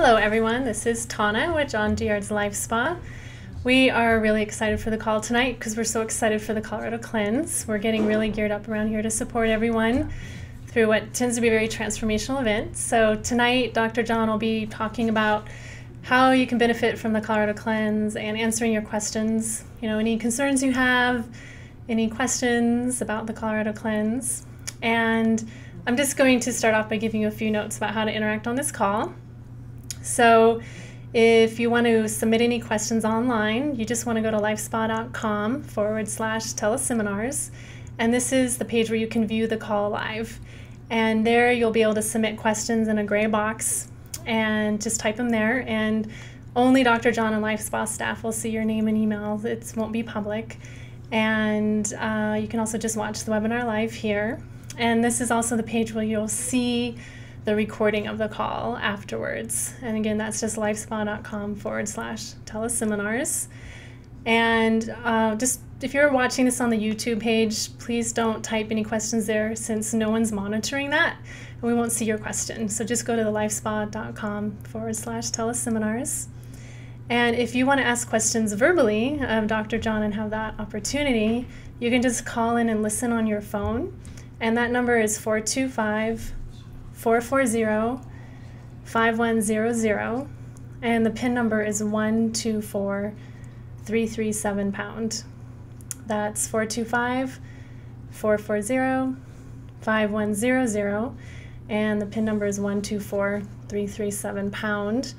Hello, everyone. This is Tana with John Douillard's Life Spa. We are really excited for the call tonight because we're so excited for the Colorado Cleanse. We're getting really geared up around here to support everyone through what tends to be a very transformational event. So, tonight, Dr. John will be talking about how you can benefit from the Colorado Cleanse and answering your questions. You know, any concerns you have, any questions about the Colorado Cleanse. And I'm just going to start off by giving you a few notes about how to interact on this call. So if you want to submit any questions online, you just want to go to lifespa.com forward slash teleseminars. And this is the page where you can view the call live. And there you'll be able to submit questions in a gray box and just type them there. And only Dr. John and LifeSpa staff will see your name and email. It won't be public. And uh, you can also just watch the webinar live here. And this is also the page where you'll see the recording of the call afterwards. And again, that's just lifespa.com forward slash teleseminars. And uh, just if you're watching this on the YouTube page, please don't type any questions there since no one's monitoring that and we won't see your question. So just go to the lifespa.com forward slash teleseminars. And if you want to ask questions verbally of Dr. John and have that opportunity, you can just call in and listen on your phone. And that number is 425 440 5100. And the PIN number is 124337 pound. That's 425 440 5100. And the PIN number is 124337 pound.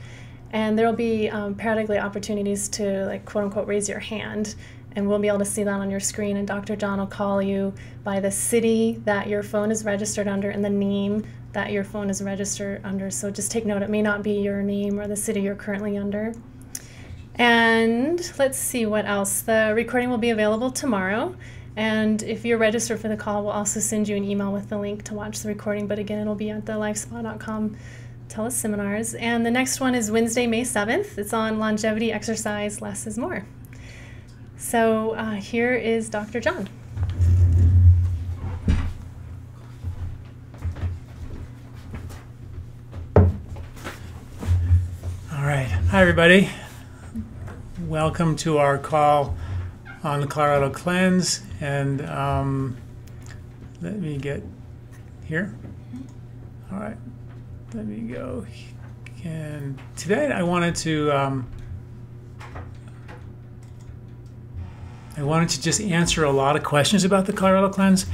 And there will be um, periodically opportunities to, like, quote unquote, raise your hand and we'll be able to see that on your screen. And Dr. John will call you by the city that your phone is registered under and the name that your phone is registered under. So just take note, it may not be your name or the city you're currently under. And let's see what else. The recording will be available tomorrow. And if you're registered for the call, we'll also send you an email with the link to watch the recording. But again, it'll be at the lifespa.com teleseminars. And the next one is Wednesday, May 7th. It's on longevity, exercise, less is more. So uh, here is Dr. John. All right. Hi, everybody. Welcome to our call on the Colorado Cleanse. And um, let me get here. All right. Let me go. And today I wanted to. Um, I wanted to just answer a lot of questions about the Colorado Cleanse.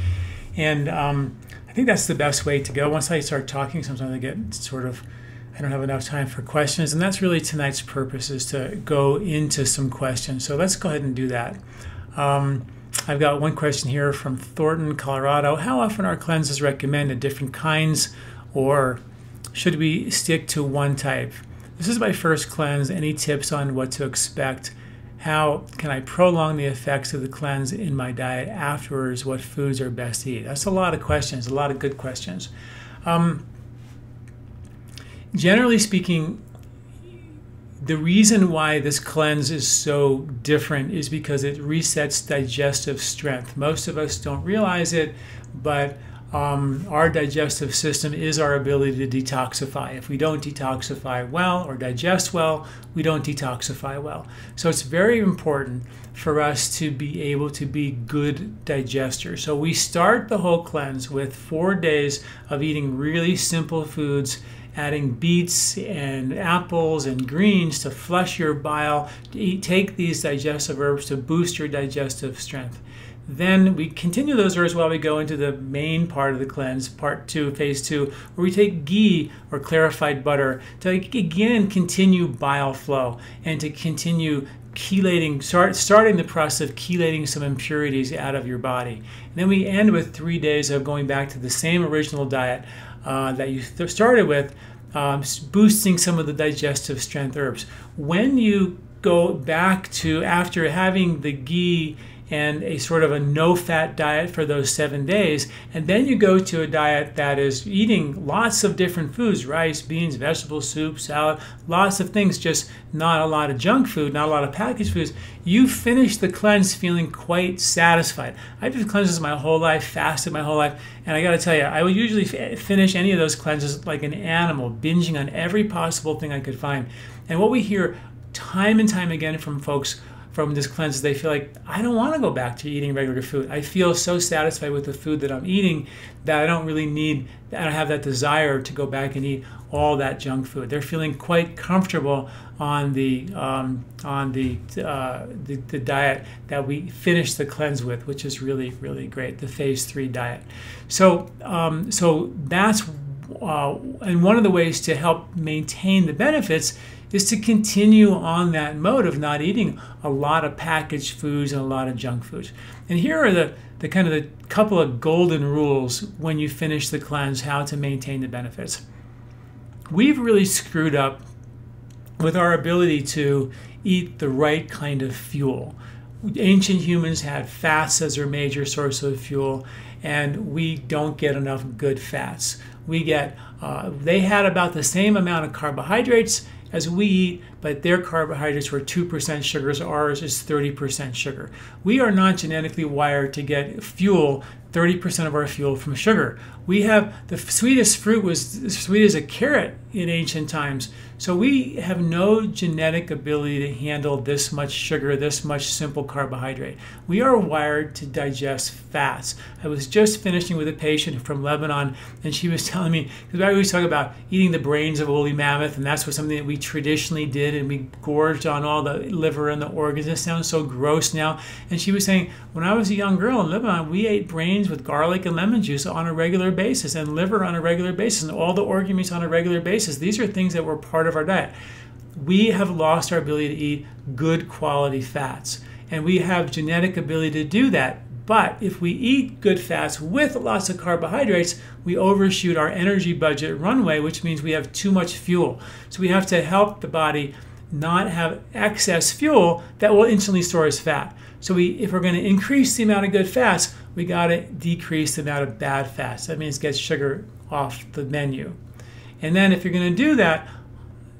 And um, I think that's the best way to go. Once I start talking, sometimes I get sort of I don't have enough time for questions, and that's really tonight's purpose is to go into some questions. So let's go ahead and do that. Um, I've got one question here from Thornton, Colorado. How often are cleanses recommended? Different kinds, or should we stick to one type? This is my first cleanse. Any tips on what to expect? How can I prolong the effects of the cleanse in my diet afterwards? What foods are best to eat? That's a lot of questions, a lot of good questions. Um, generally speaking, the reason why this cleanse is so different is because it resets digestive strength. Most of us don't realize it, but um, our digestive system is our ability to detoxify. If we don't detoxify well or digest well, we don't detoxify well. So it's very important for us to be able to be good digesters. So we start the whole cleanse with four days of eating really simple foods adding beets and apples and greens to flush your bile. Eat, take these digestive herbs to boost your digestive strength. Then we continue those herbs while we go into the main part of the cleanse, part two, phase two, where we take ghee or clarified butter to again continue bile flow and to continue chelating, start, starting the process of chelating some impurities out of your body. And then we end with three days of going back to the same original diet uh, that you th- started with, um, boosting some of the digestive strength herbs. When you go back to after having the ghee and a sort of a no fat diet for those seven days. And then you go to a diet that is eating lots of different foods rice, beans, vegetables, soup, salad, lots of things, just not a lot of junk food, not a lot of packaged foods. You finish the cleanse feeling quite satisfied. I've done cleanses my whole life, fasted my whole life, and I got to tell you, I would usually finish any of those cleanses like an animal, binging on every possible thing I could find. And what we hear time and time again from folks from this cleanse they feel like I don't want to go back to eating regular food. I feel so satisfied with the food that I'm eating that I don't really need, I don't have that desire to go back and eat all that junk food. They're feeling quite comfortable on the um, on the, uh, the, the diet that we finished the cleanse with, which is really really great. The phase three diet. So um, so that's uh, and one of the ways to help maintain the benefits is to continue on that mode of not eating a lot of packaged foods and a lot of junk foods. And here are the, the kind of the couple of golden rules when you finish the cleanse, how to maintain the benefits. We've really screwed up with our ability to eat the right kind of fuel. Ancient humans had fats as their major source of fuel, and we don't get enough good fats. We get, uh, they had about the same amount of carbohydrates as we eat, but their carbohydrates were 2% sugars, ours is 30% sugar. We are not genetically wired to get fuel, 30% of our fuel from sugar. We have the sweetest fruit was as sweet as a carrot in ancient times. So we have no genetic ability to handle this much sugar, this much simple carbohydrate. We are wired to digest fats. I was just finishing with a patient from Lebanon, and she was telling me because I always talk about eating the brains of woolly mammoth, and that's what something that we traditionally did, and we gorged on all the liver and the organs. It sounds so gross now. And she was saying, when I was a young girl in Lebanon, we ate brains with garlic and lemon juice on a regular basis, and liver on a regular basis, and all the organ meats on a regular basis. These are things that were part of our diet. We have lost our ability to eat good quality fats, and we have genetic ability to do that. But if we eat good fats with lots of carbohydrates, we overshoot our energy budget runway, which means we have too much fuel. So we have to help the body not have excess fuel that will instantly store as fat. So we, if we're going to increase the amount of good fats, we got to decrease the amount of bad fats. That means get sugar off the menu. And then if you're going to do that,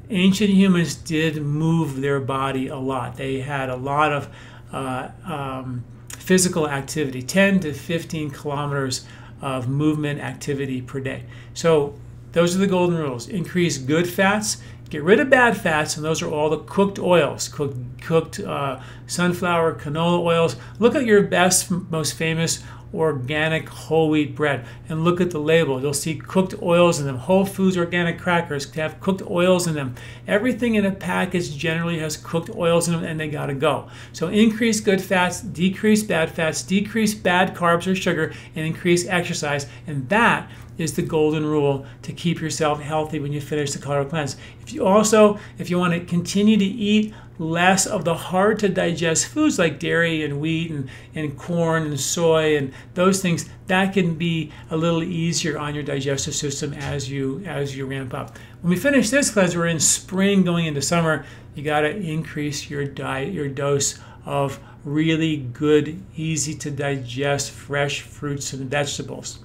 ancient humans did move their body a lot. They had a lot of uh, um, physical activity, 10 to 15 kilometers of movement activity per day. So those are the golden rules. Increase good fats, get rid of bad fats, and those are all the cooked oils, cooked, cooked uh, sunflower, canola oils. Look at your best, most famous organic whole wheat bread and look at the label. You'll see cooked oils in them. Whole Foods organic crackers have cooked oils in them. Everything in a package generally has cooked oils in them and they got to go. So increase good fats, decrease bad fats, decrease bad carbs or sugar, and increase exercise. And that is the golden rule to keep yourself healthy when you finish the color cleanse. If you also, if you want to continue to eat less of the hard to digest foods like dairy and wheat and, and corn and soy and those things, that can be a little easier on your digestive system as you as you ramp up. When we finish this cleanse, we're in spring going into summer. You got to increase your diet, your dose of really good, easy to digest fresh fruits and vegetables.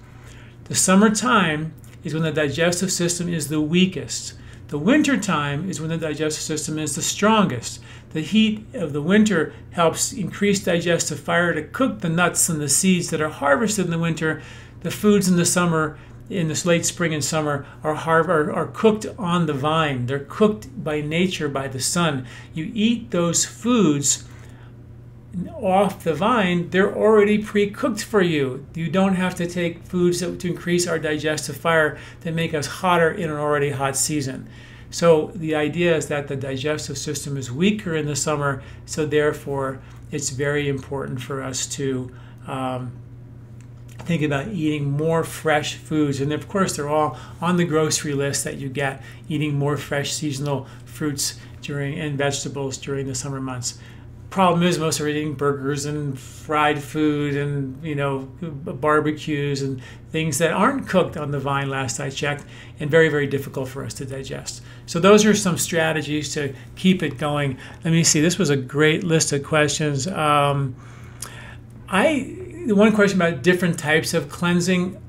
The summertime is when the digestive system is the weakest. The winter time is when the digestive system is the strongest. The heat of the winter helps increase digestive fire to cook the nuts and the seeds that are harvested in the winter. The foods in the summer, in this late spring and summer, are, har- are, are cooked on the vine. They're cooked by nature, by the sun. You eat those foods off the vine, they're already pre-cooked for you. You don't have to take foods that, to increase our digestive fire that make us hotter in an already hot season. So the idea is that the digestive system is weaker in the summer, so therefore it's very important for us to um, think about eating more fresh foods. And of course, they're all on the grocery list that you get, eating more fresh seasonal fruits during and vegetables during the summer months problem is most are eating burgers and fried food and you know barbecues and things that aren't cooked on the vine last i checked and very very difficult for us to digest so those are some strategies to keep it going let me see this was a great list of questions um, I the one question about different types of cleansing.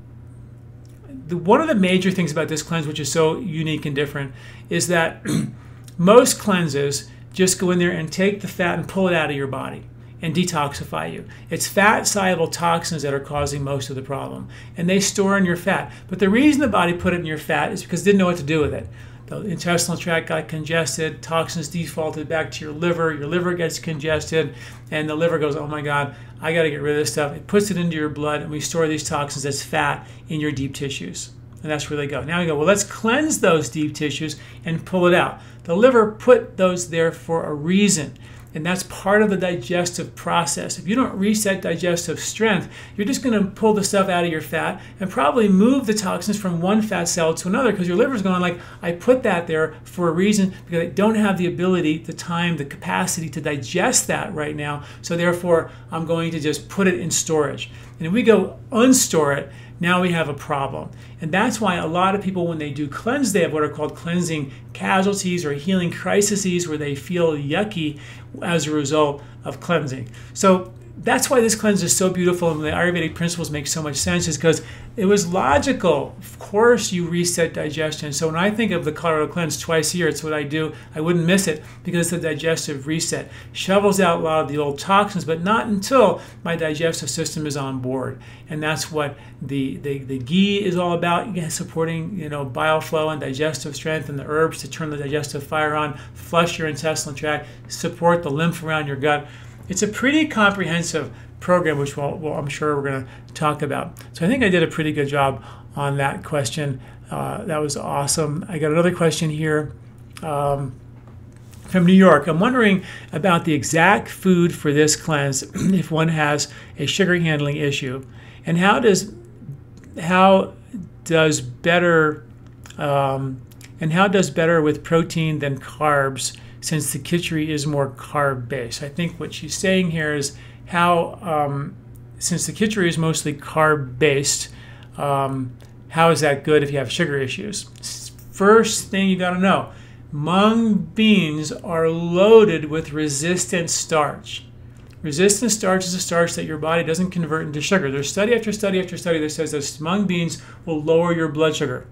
The, one of the major things about this cleanse, which is so unique and different, is that most cleanses just go in there and take the fat and pull it out of your body and detoxify you. It's fat soluble toxins that are causing most of the problem, and they store in your fat. But the reason the body put it in your fat is because it didn't know what to do with it. The intestinal tract got congested, toxins defaulted back to your liver, your liver gets congested, and the liver goes, Oh my God, I got to get rid of this stuff. It puts it into your blood, and we store these toxins as fat in your deep tissues. And that's where they go. Now we go, Well, let's cleanse those deep tissues and pull it out. The liver put those there for a reason. And that's part of the digestive process. If you don't reset digestive strength, you're just going to pull the stuff out of your fat and probably move the toxins from one fat cell to another because your liver's going like, I put that there for a reason because I don't have the ability, the time, the capacity to digest that right now. So therefore, I'm going to just put it in storage. And if we go unstore it, now we have a problem. And that's why a lot of people, when they do cleanse, they have what are called cleansing casualties or healing crises where they feel yucky as a result of cleansing. So that's why this cleanse is so beautiful and the Ayurvedic principles make so much sense is because it was logical. Of course, you reset digestion. So when I think of the Colorado cleanse twice a year, it's what I do. I wouldn't miss it because the digestive reset shovels out a lot of the old toxins, but not until my digestive system is on board. And that's what the, the, the ghee is all about, supporting you know bile flow and digestive strength, and the herbs to turn the digestive fire on, flush your intestinal tract, support the lymph around your gut. It's a pretty comprehensive program, which we'll, we'll, I'm sure we're going to talk about. So I think I did a pretty good job on that question. Uh, that was awesome. I got another question here um, from New York. I'm wondering about the exact food for this cleanse if one has a sugar handling issue, and how does how does better um, and how does better with protein than carbs since the khichdi is more carb based. I think what she's saying here is how, um, since the khichdi is mostly carb based, um, how is that good if you have sugar issues? First thing you got to know mung beans are loaded with resistant starch. Resistant starch is a starch that your body doesn't convert into sugar. There's study after study after study that says that mung beans will lower your blood sugar.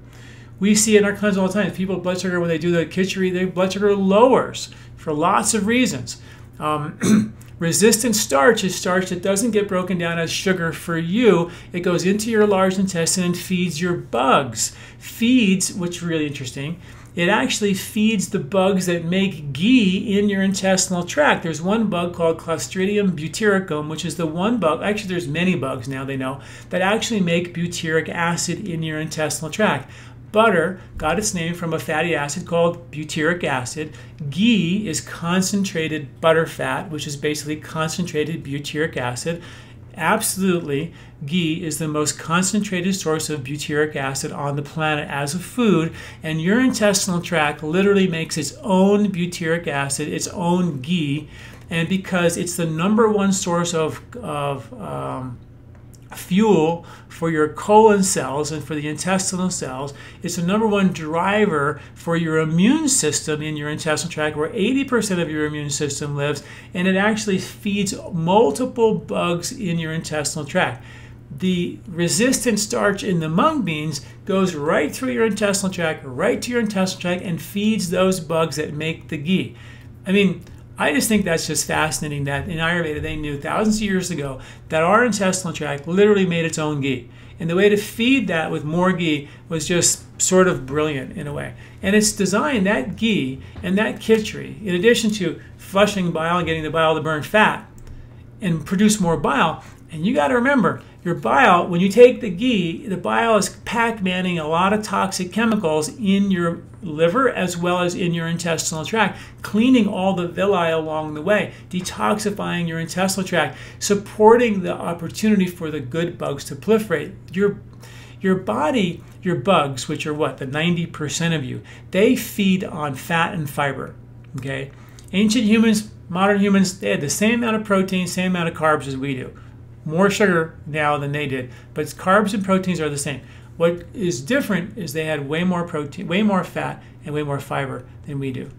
We see in our cleanse all the time. People blood sugar when they do the khichdi, their blood sugar lowers for lots of reasons. Um, resistant starch is starch that doesn't get broken down as sugar for you. It goes into your large intestine and feeds your bugs. Feeds, which is really interesting. It actually feeds the bugs that make ghee in your intestinal tract. There's one bug called Clostridium butyricum, which is the one bug, actually, there's many bugs now they know, that actually make butyric acid in your intestinal tract. Butter got its name from a fatty acid called butyric acid. Ghee is concentrated butter fat, which is basically concentrated butyric acid. Absolutely, ghee is the most concentrated source of butyric acid on the planet as a food, and your intestinal tract literally makes its own butyric acid, its own ghee, and because it's the number one source of, of um, fuel for your colon cells and for the intestinal cells. It's the number one driver for your immune system in your intestinal tract, where 80% of your immune system lives, and it actually feeds multiple bugs in your intestinal tract. The resistant starch in the mung beans goes right through your intestinal tract, right to your intestinal tract, and feeds those bugs that make the ghee. I mean, I just think that's just fascinating that in Ayurveda they knew thousands of years ago that our intestinal tract literally made its own ghee. And the way to feed that with more ghee was just sort of brilliant in a way. And it's designed that ghee and that khichdi, in addition to flushing bile and getting the bile to burn fat and produce more bile. And you got to remember, your bile, when you take the ghee, the bile is Pac-Manning a lot of toxic chemicals in your liver as well as in your intestinal tract, cleaning all the villi along the way, detoxifying your intestinal tract, supporting the opportunity for the good bugs to proliferate. Your your body, your bugs, which are what, the 90% of you, they feed on fat and fiber. Okay? Ancient humans, modern humans, they had the same amount of protein, same amount of carbs as we do more sugar now than they did, but carbs and proteins are the same. What is different is they had way more protein, way more fat, and way more fiber than we do.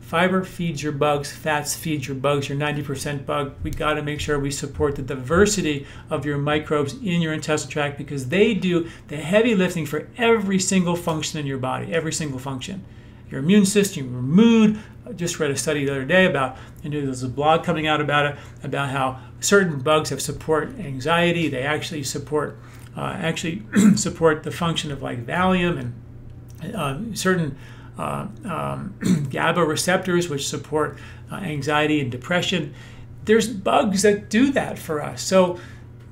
Fiber feeds your bugs, fats feed your bugs, your 90% bug. We got to make sure we support the diversity of your microbes in your intestinal tract because they do the heavy lifting for every single function in your body, every single function. Your immune system, your mood. I just read a study the other day about, and there's a blog coming out about it, about how certain bugs have support anxiety. They actually support, uh, actually support the function of like Valium and uh, certain uh, um, GABA receptors, which support uh, anxiety and depression. There's bugs that do that for us. So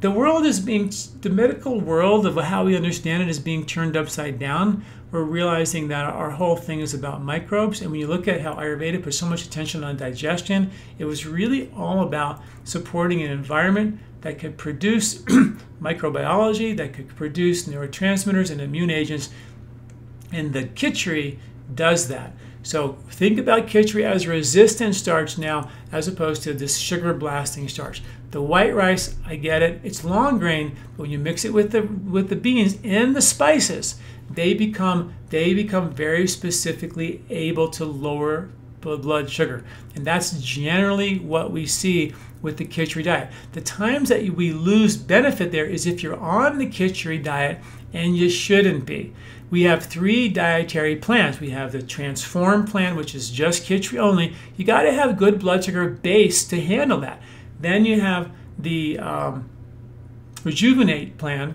the world is being, the medical world of how we understand it is being turned upside down. We're realizing that our whole thing is about microbes. And when you look at how Ayurveda put so much attention on digestion, it was really all about supporting an environment that could produce microbiology, that could produce neurotransmitters and immune agents. And the khichdi does that. So think about khichdi as resistant starch now as opposed to this sugar blasting starch. The white rice, I get it, it's long grain, but when you mix it with the with the beans and the spices, they become they become very specifically able to lower blood sugar. And that's generally what we see with the khichdi diet. The times that we lose benefit there is if you're on the khichdi diet and you shouldn't be we have three dietary plans. We have the transform plan, which is just khichdi only. You got to have good blood sugar base to handle that. Then you have the um, rejuvenate plan,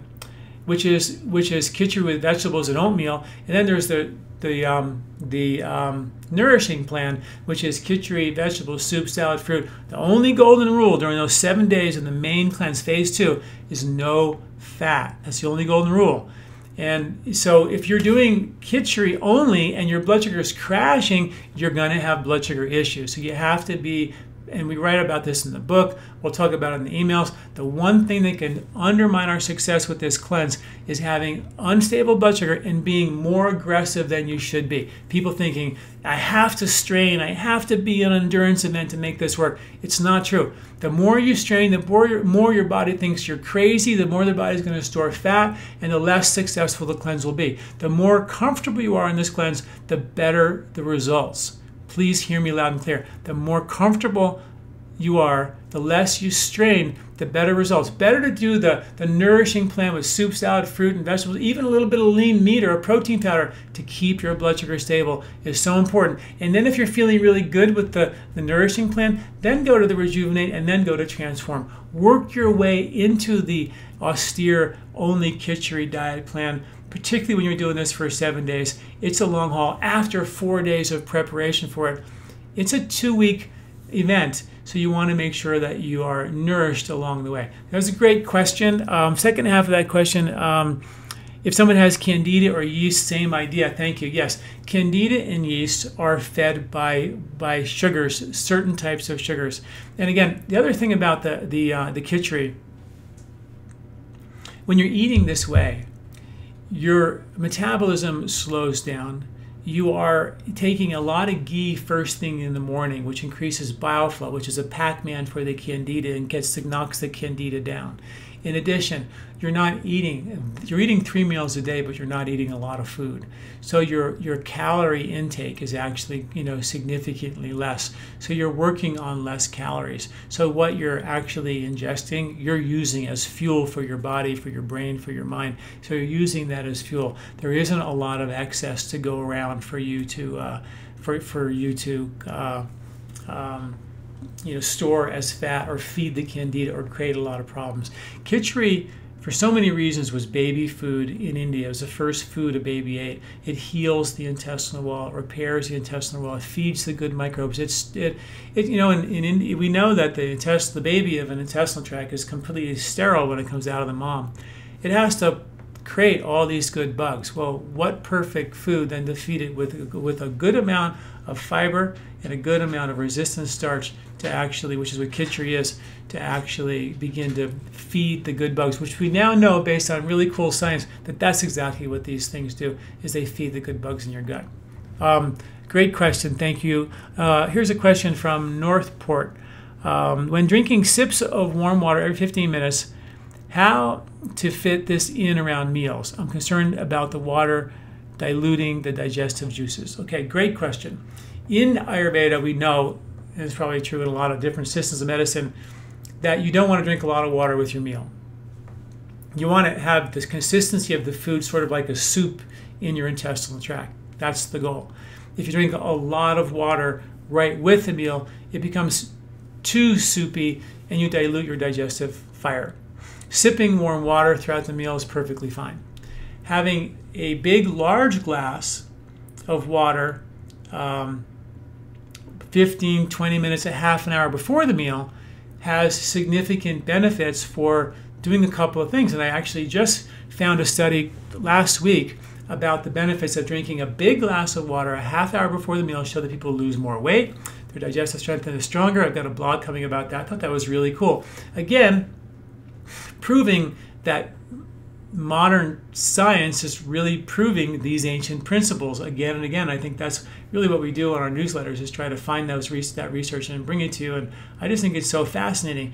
which is which is khichdi with vegetables and oatmeal. And then there's the the um, the um, nourishing plan, which is khichdi, vegetables, soup, salad, fruit. The only golden rule during those seven days in the main cleanse, phase two, is no fat. That's the only golden rule. And so if you're doing khichdi only and your blood sugar is crashing, you're going to have blood sugar issues. So you have to be and we write about this in the book. We'll talk about it in the emails. The one thing that can undermine our success with this cleanse is having unstable blood sugar and being more aggressive than you should be. People thinking, I have to strain, I have to be an endurance event to make this work. It's not true. The more you strain, the more your, more your body thinks you're crazy, the more the body's going to store fat, and the less successful the cleanse will be. The more comfortable you are in this cleanse, the better the results please hear me loud and clear. The more comfortable you are, the less you strain, the better results. Better to do the, the nourishing plan with soup, salad, fruit, and vegetables, even a little bit of lean meat or a protein powder to keep your blood sugar stable is so important. And then if you're feeling really good with the, the nourishing plan, then go to the rejuvenate and then go to transform. Work your way into the austere only khichdi diet plan particularly when you're doing this for seven days. It's a long haul. After four days of preparation for it, it's a two week event. So you want to make sure that you are nourished along the way. That was a great question. Um, second half of that question. Um, if someone has candida or yeast, same idea. Thank you. Yes, candida and yeast are fed by by sugars, certain types of sugars. And again, the other thing about the the uh, the khichdi, when you're eating this way, your metabolism slows down. You are taking a lot of ghee first thing in the morning, which increases bile flow, which is a Pac-Man for the candida and gets the, knocks the candida down. In addition, you're not eating you're eating three meals a day but you're not eating a lot of food. So your your calorie intake is actually you know significantly less. So you're working on less calories. So what you're actually ingesting you're using as fuel for your body for your brain for your mind. So you're using that as fuel. There isn't a lot of excess to go around for you to uh, for, for you to uh, um, you know store as fat or feed the candida or create a lot of problems. Khichdi for so many reasons was baby food in India. It was the first food a baby ate. It heals the intestinal wall, it repairs the intestinal wall, it feeds the good microbes. It's it, it you know in, in India we know that the intest the baby of an intestinal tract is completely sterile when it comes out of the mom. It has to create all these good bugs. Well, what perfect food then to feed it with with a good amount of fiber and a good amount of resistant starch to actually, which is what khichdi is, to actually begin to feed the good bugs, which we now know based on really cool science that that's exactly what these things do, is they feed the good bugs in your gut. Um, great question, thank you. Uh, here's a question from Northport. Um, when drinking sips of warm water every 15 minutes, how to fit this in around meals? I'm concerned about the water diluting the digestive juices? Okay, great question. In Ayurveda, we know, and it's probably true in a lot of different systems of medicine, that you don't want to drink a lot of water with your meal. You want to have this consistency of the food sort of like a soup in your intestinal tract. That's the goal. If you drink a lot of water right with the meal, it becomes too soupy and you dilute your digestive fire. Sipping warm water throughout the meal is perfectly fine. Having a big, large glass of water um, 15, 20 minutes, a half an hour before the meal has significant benefits for doing a couple of things. And I actually just found a study last week about the benefits of drinking a big glass of water a half hour before the meal show that people lose more weight, their digestive strength is stronger. I've got a blog coming about that. I thought that was really cool. Again, proving that modern science is really proving these ancient principles again and again. I think that's really what we do on our newsletters is try to find those that research and bring it to you. And I just think it's so fascinating.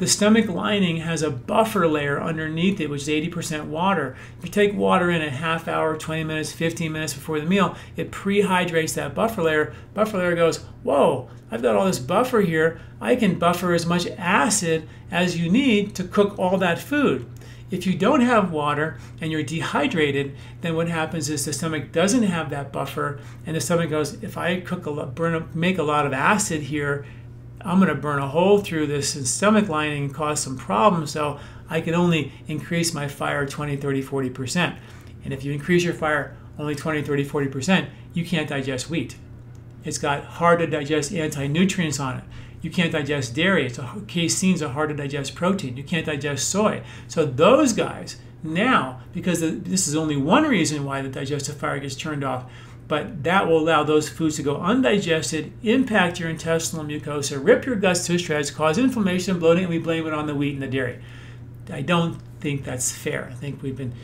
The stomach lining has a buffer layer underneath it, which is 80% water. If you take water in a half hour, 20 minutes, 15 minutes before the meal, it prehydrates that buffer layer. Buffer layer goes, whoa, I've got all this buffer here. I can buffer as much acid as you need to cook all that food. If you don't have water and you're dehydrated, then what happens is the stomach doesn't have that buffer, and the stomach goes, if I cook a lot, burn, make a lot of acid here, I'm going to burn a hole through this stomach lining and cause some problems. So I can only increase my fire 20, 30, 40%. And if you increase your fire only 20, 30, 40%, you can't digest wheat. It's got hard to digest anti-nutrients on it. You can't digest dairy. It's a, caseins are hard to digest protein. You can't digest soy. So those guys now, because this is only one reason why the digestive fire gets turned off, but that will allow those foods to go undigested, impact your intestinal mucosa, rip your guts to shreds, cause inflammation, bloating, and we blame it on the wheat and the dairy. I don't think that's fair. I think we've been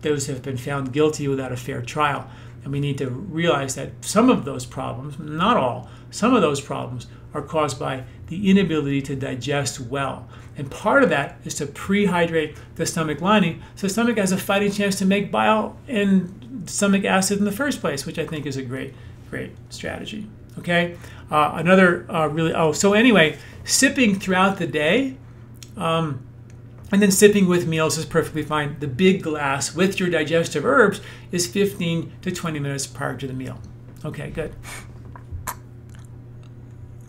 those have been found guilty without a fair trial. And we need to realize that some of those problems, not all, some of those problems are caused by the inability to digest well. And part of that is to prehydrate the stomach lining so the stomach has a fighting chance to make bile and stomach acid in the first place, which I think is a great, great strategy. Okay, uh, another uh, really, oh, so anyway, sipping throughout the day. Um, and then sipping with meals is perfectly fine. The big glass with your digestive herbs is 15 to 20 minutes prior to the meal. Okay, good.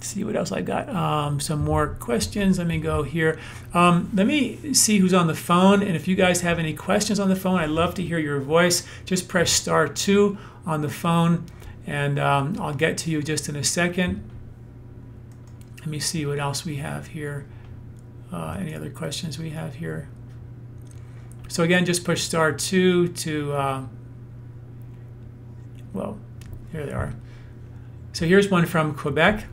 See what else I got. Um, some more questions. Let me go here. Um, let me see who's on the phone. And if you guys have any questions on the phone, I'd love to hear your voice. Just press star two on the phone and um, I'll get to you just in a second. Let me see what else we have here. Uh, any other questions we have here? So again, just push star two to, uh, well, here they are. So here's one from Quebec.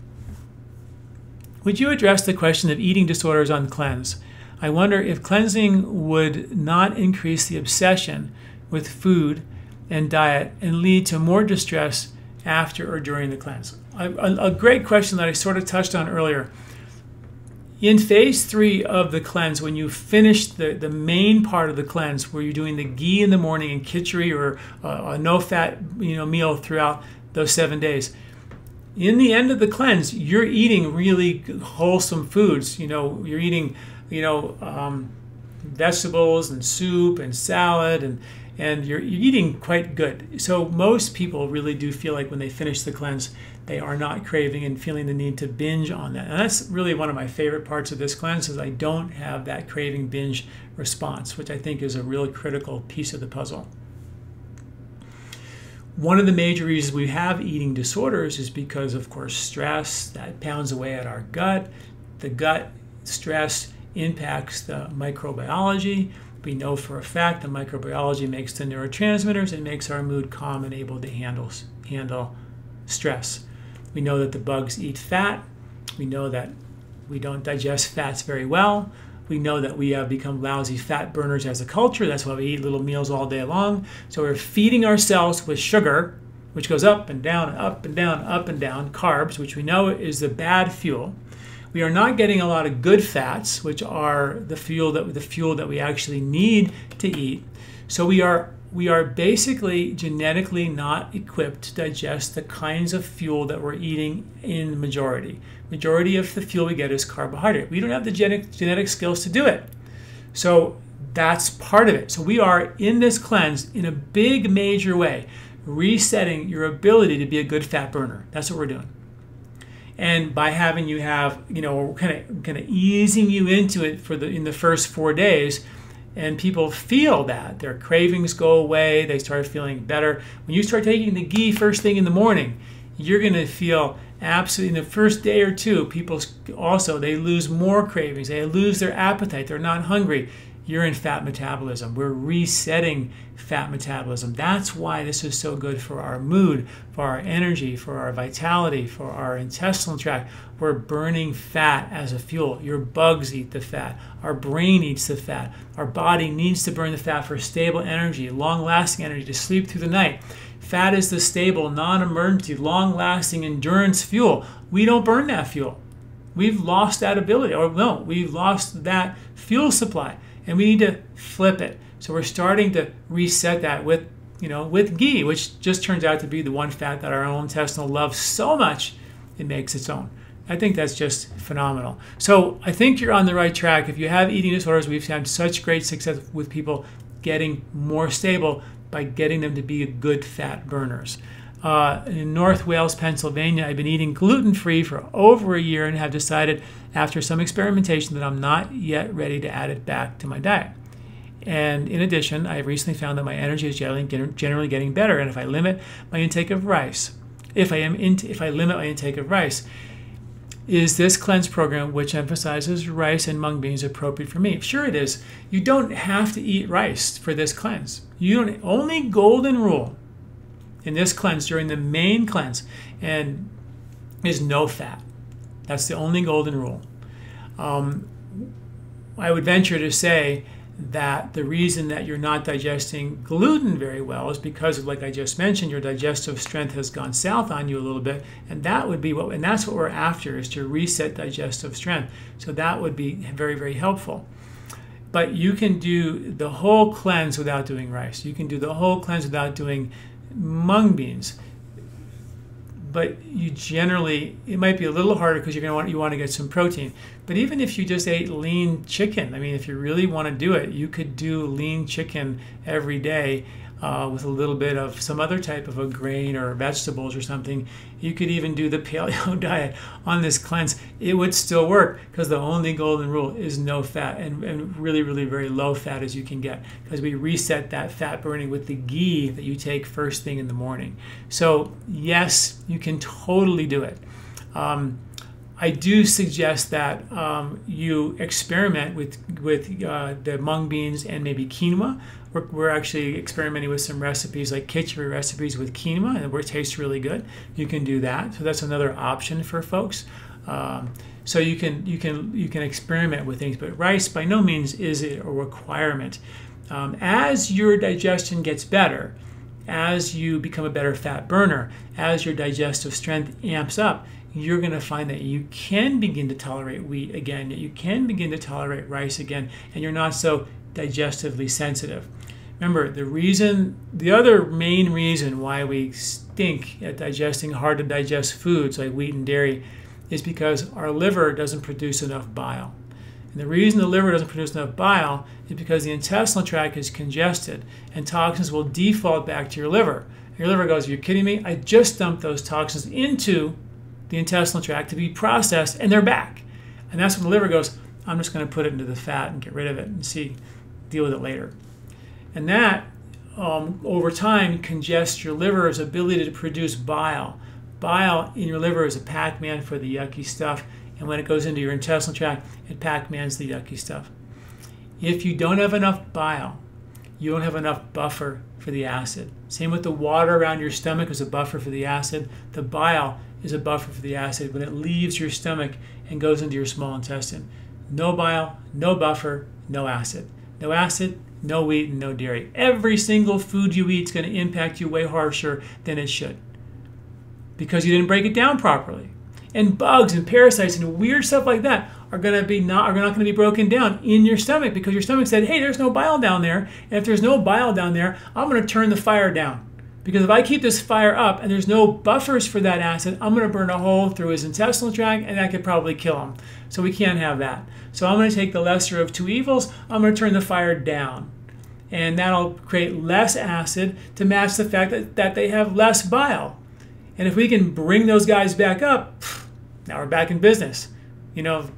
Would you address the question of eating disorders on cleanse? I wonder if cleansing would not increase the obsession with food and diet and lead to more distress after or during the cleanse. A, a, a great question that I sort of touched on earlier. In phase three of the cleanse, when you finish the, the main part of the cleanse, where you're doing the ghee in the morning and khichdi or uh, a no-fat you know meal throughout those seven days, in the end of the cleanse, you're eating really wholesome foods. You know, you're eating you know um, vegetables and soup and salad and and you're, you're eating quite good. So most people really do feel like when they finish the cleanse, they are not craving and feeling the need to binge on that. And that's really one of my favorite parts of this cleanse is I don't have that craving binge response, which I think is a really critical piece of the puzzle. One of the major reasons we have eating disorders is because, of course, stress that pounds away at our gut. The gut stress impacts the microbiology. We know for a fact the microbiology makes the neurotransmitters and makes our mood calm and able to handle, handle stress. We know that the bugs eat fat. We know that we don't digest fats very well. We know that we have become lousy fat burners as a culture. That's why we eat little meals all day long. So we're feeding ourselves with sugar, which goes up and down up and down, up and down, carbs, which we know is the bad fuel. We are not getting a lot of good fats, which are the fuel that the fuel that we actually need to eat. So we are we are basically genetically not equipped to digest the kinds of fuel that we're eating in the majority. Majority of the fuel we get is carbohydrate. We don't have the genetic, genetic skills to do it. So that's part of it. So we are in this cleanse in a big major way, resetting your ability to be a good fat burner. That's what we're doing. And by having you have, you know, kind of kind of easing you into it for the in the first four days, and people feel that. Their cravings go away, they start feeling better. When you start taking the ghee first thing in the morning, you're going to feel absolutely in the first day or two people also they lose more cravings. They lose their appetite. They're not hungry you're fat metabolism. We're resetting fat metabolism. That's why this is so good for our mood, for our energy, for our vitality, for our intestinal tract. We're burning fat as a fuel. Your bugs eat the fat. Our brain eats the fat. Our body needs to burn the fat for stable energy, long lasting energy to sleep through the night. Fat is the stable, non emergency, long lasting endurance fuel. We don't burn that fuel. We've lost that ability, or no, we've lost that fuel supply and we need to flip it. So we're starting to reset that with, you know, with ghee, which just turns out to be the one fat that our own intestinal loves so much it makes its own. I think that's just phenomenal. So I think you're on the right track. If you have eating disorders, we've had such great success with people getting more stable by getting them to be good fat burners. Uh, in North Wales, Pennsylvania, I've been eating gluten free for over a year and have decided after some experimentation that I'm not yet ready to add it back to my diet. And in addition, I have recently found that my energy is generally getting better. And if I limit my intake of rice, if I am if I limit my intake of rice, is this cleanse program which emphasizes rice and mung beans appropriate for me? Sure, it is. You don't have to eat rice for this cleanse. You don't. Only golden rule in this cleanse during the main cleanse, and is no fat. That's the only golden rule. Um, I would venture to say that the reason that you're not digesting gluten very well is because, of like I just mentioned, your digestive strength has gone south on you a little bit, and that would be what, and that's what we're after is to reset digestive strength. So that would be very, very helpful. But you can do the whole cleanse without doing rice. You can do the whole cleanse without doing mung beans. But you generally it might be a little harder because you're to want you want to get some protein. But even if you just ate lean chicken i mean if you really want to do it you could do lean chicken every day uh, with a little bit of some other type of a grain or vegetables or something. You could even do the paleo diet on this cleanse. It would still work because the only golden rule is no fat and, and really, really very low fat as you can get because we reset that fat burning with the ghee that you take first thing in the morning. So, yes, you can totally do it. Um, I do suggest that um, you experiment with with uh, the mung beans and maybe quinoa. We're, we're, actually experimenting with some recipes like khichdi recipes with quinoa, and it tastes really good. You can do that. So that's another option for folks. Um, so you can you can you can experiment with things, but rice by no means is it a requirement. Um, as your digestion gets better, as you become a better fat burner, as your digestive strength amps up, you're going to find that you can begin to tolerate wheat again, you can begin to tolerate rice again, and you're not so digestively sensitive. Remember, the reason, the other main reason why we stink at digesting hard to digest foods like wheat and dairy is because our liver doesn't produce enough bile. And the reason the liver doesn't produce enough bile is because the intestinal tract is congested and toxins will default back to your liver. Your liver goes, Are you kidding me? I just dumped those toxins into the intestinal tract to be processed, and they're back. And that's when the liver goes, I'm just going to put it into the fat and get rid of it and see, deal with it later. And that, um, over time, congests your liver's ability to produce bile. Bile in your liver is a Pac-Man for the yucky stuff, and when it goes into your intestinal tract, it Pac-Mans the yucky stuff. If you don't have enough bile, you don't have enough buffer for the acid. Same with the water around your stomach is a buffer for the acid. The bile is a buffer for the acid when it leaves your stomach and goes into your small intestine. No bile, no buffer, no acid. No acid, no wheat, and no dairy. Every single food you eat is going to impact you way harsher than it should because you didn't break it down properly. And bugs and parasites and weird stuff like that are going to be not are not going to be broken down in your stomach because your stomach said, "Hey, there's no bile down there." And if there's no bile down there, I'm going to turn the fire down. Because if I keep this fire up and there's no buffers for that acid, I'm going to burn a hole through his intestinal tract and that could probably kill him. So we can't have that. So I'm going to take the lesser of two evils. I'm going to turn the fire down. And that'll create less acid to match the fact that, that they have less bile. And if we can bring those guys back up, now we're back in business. You know,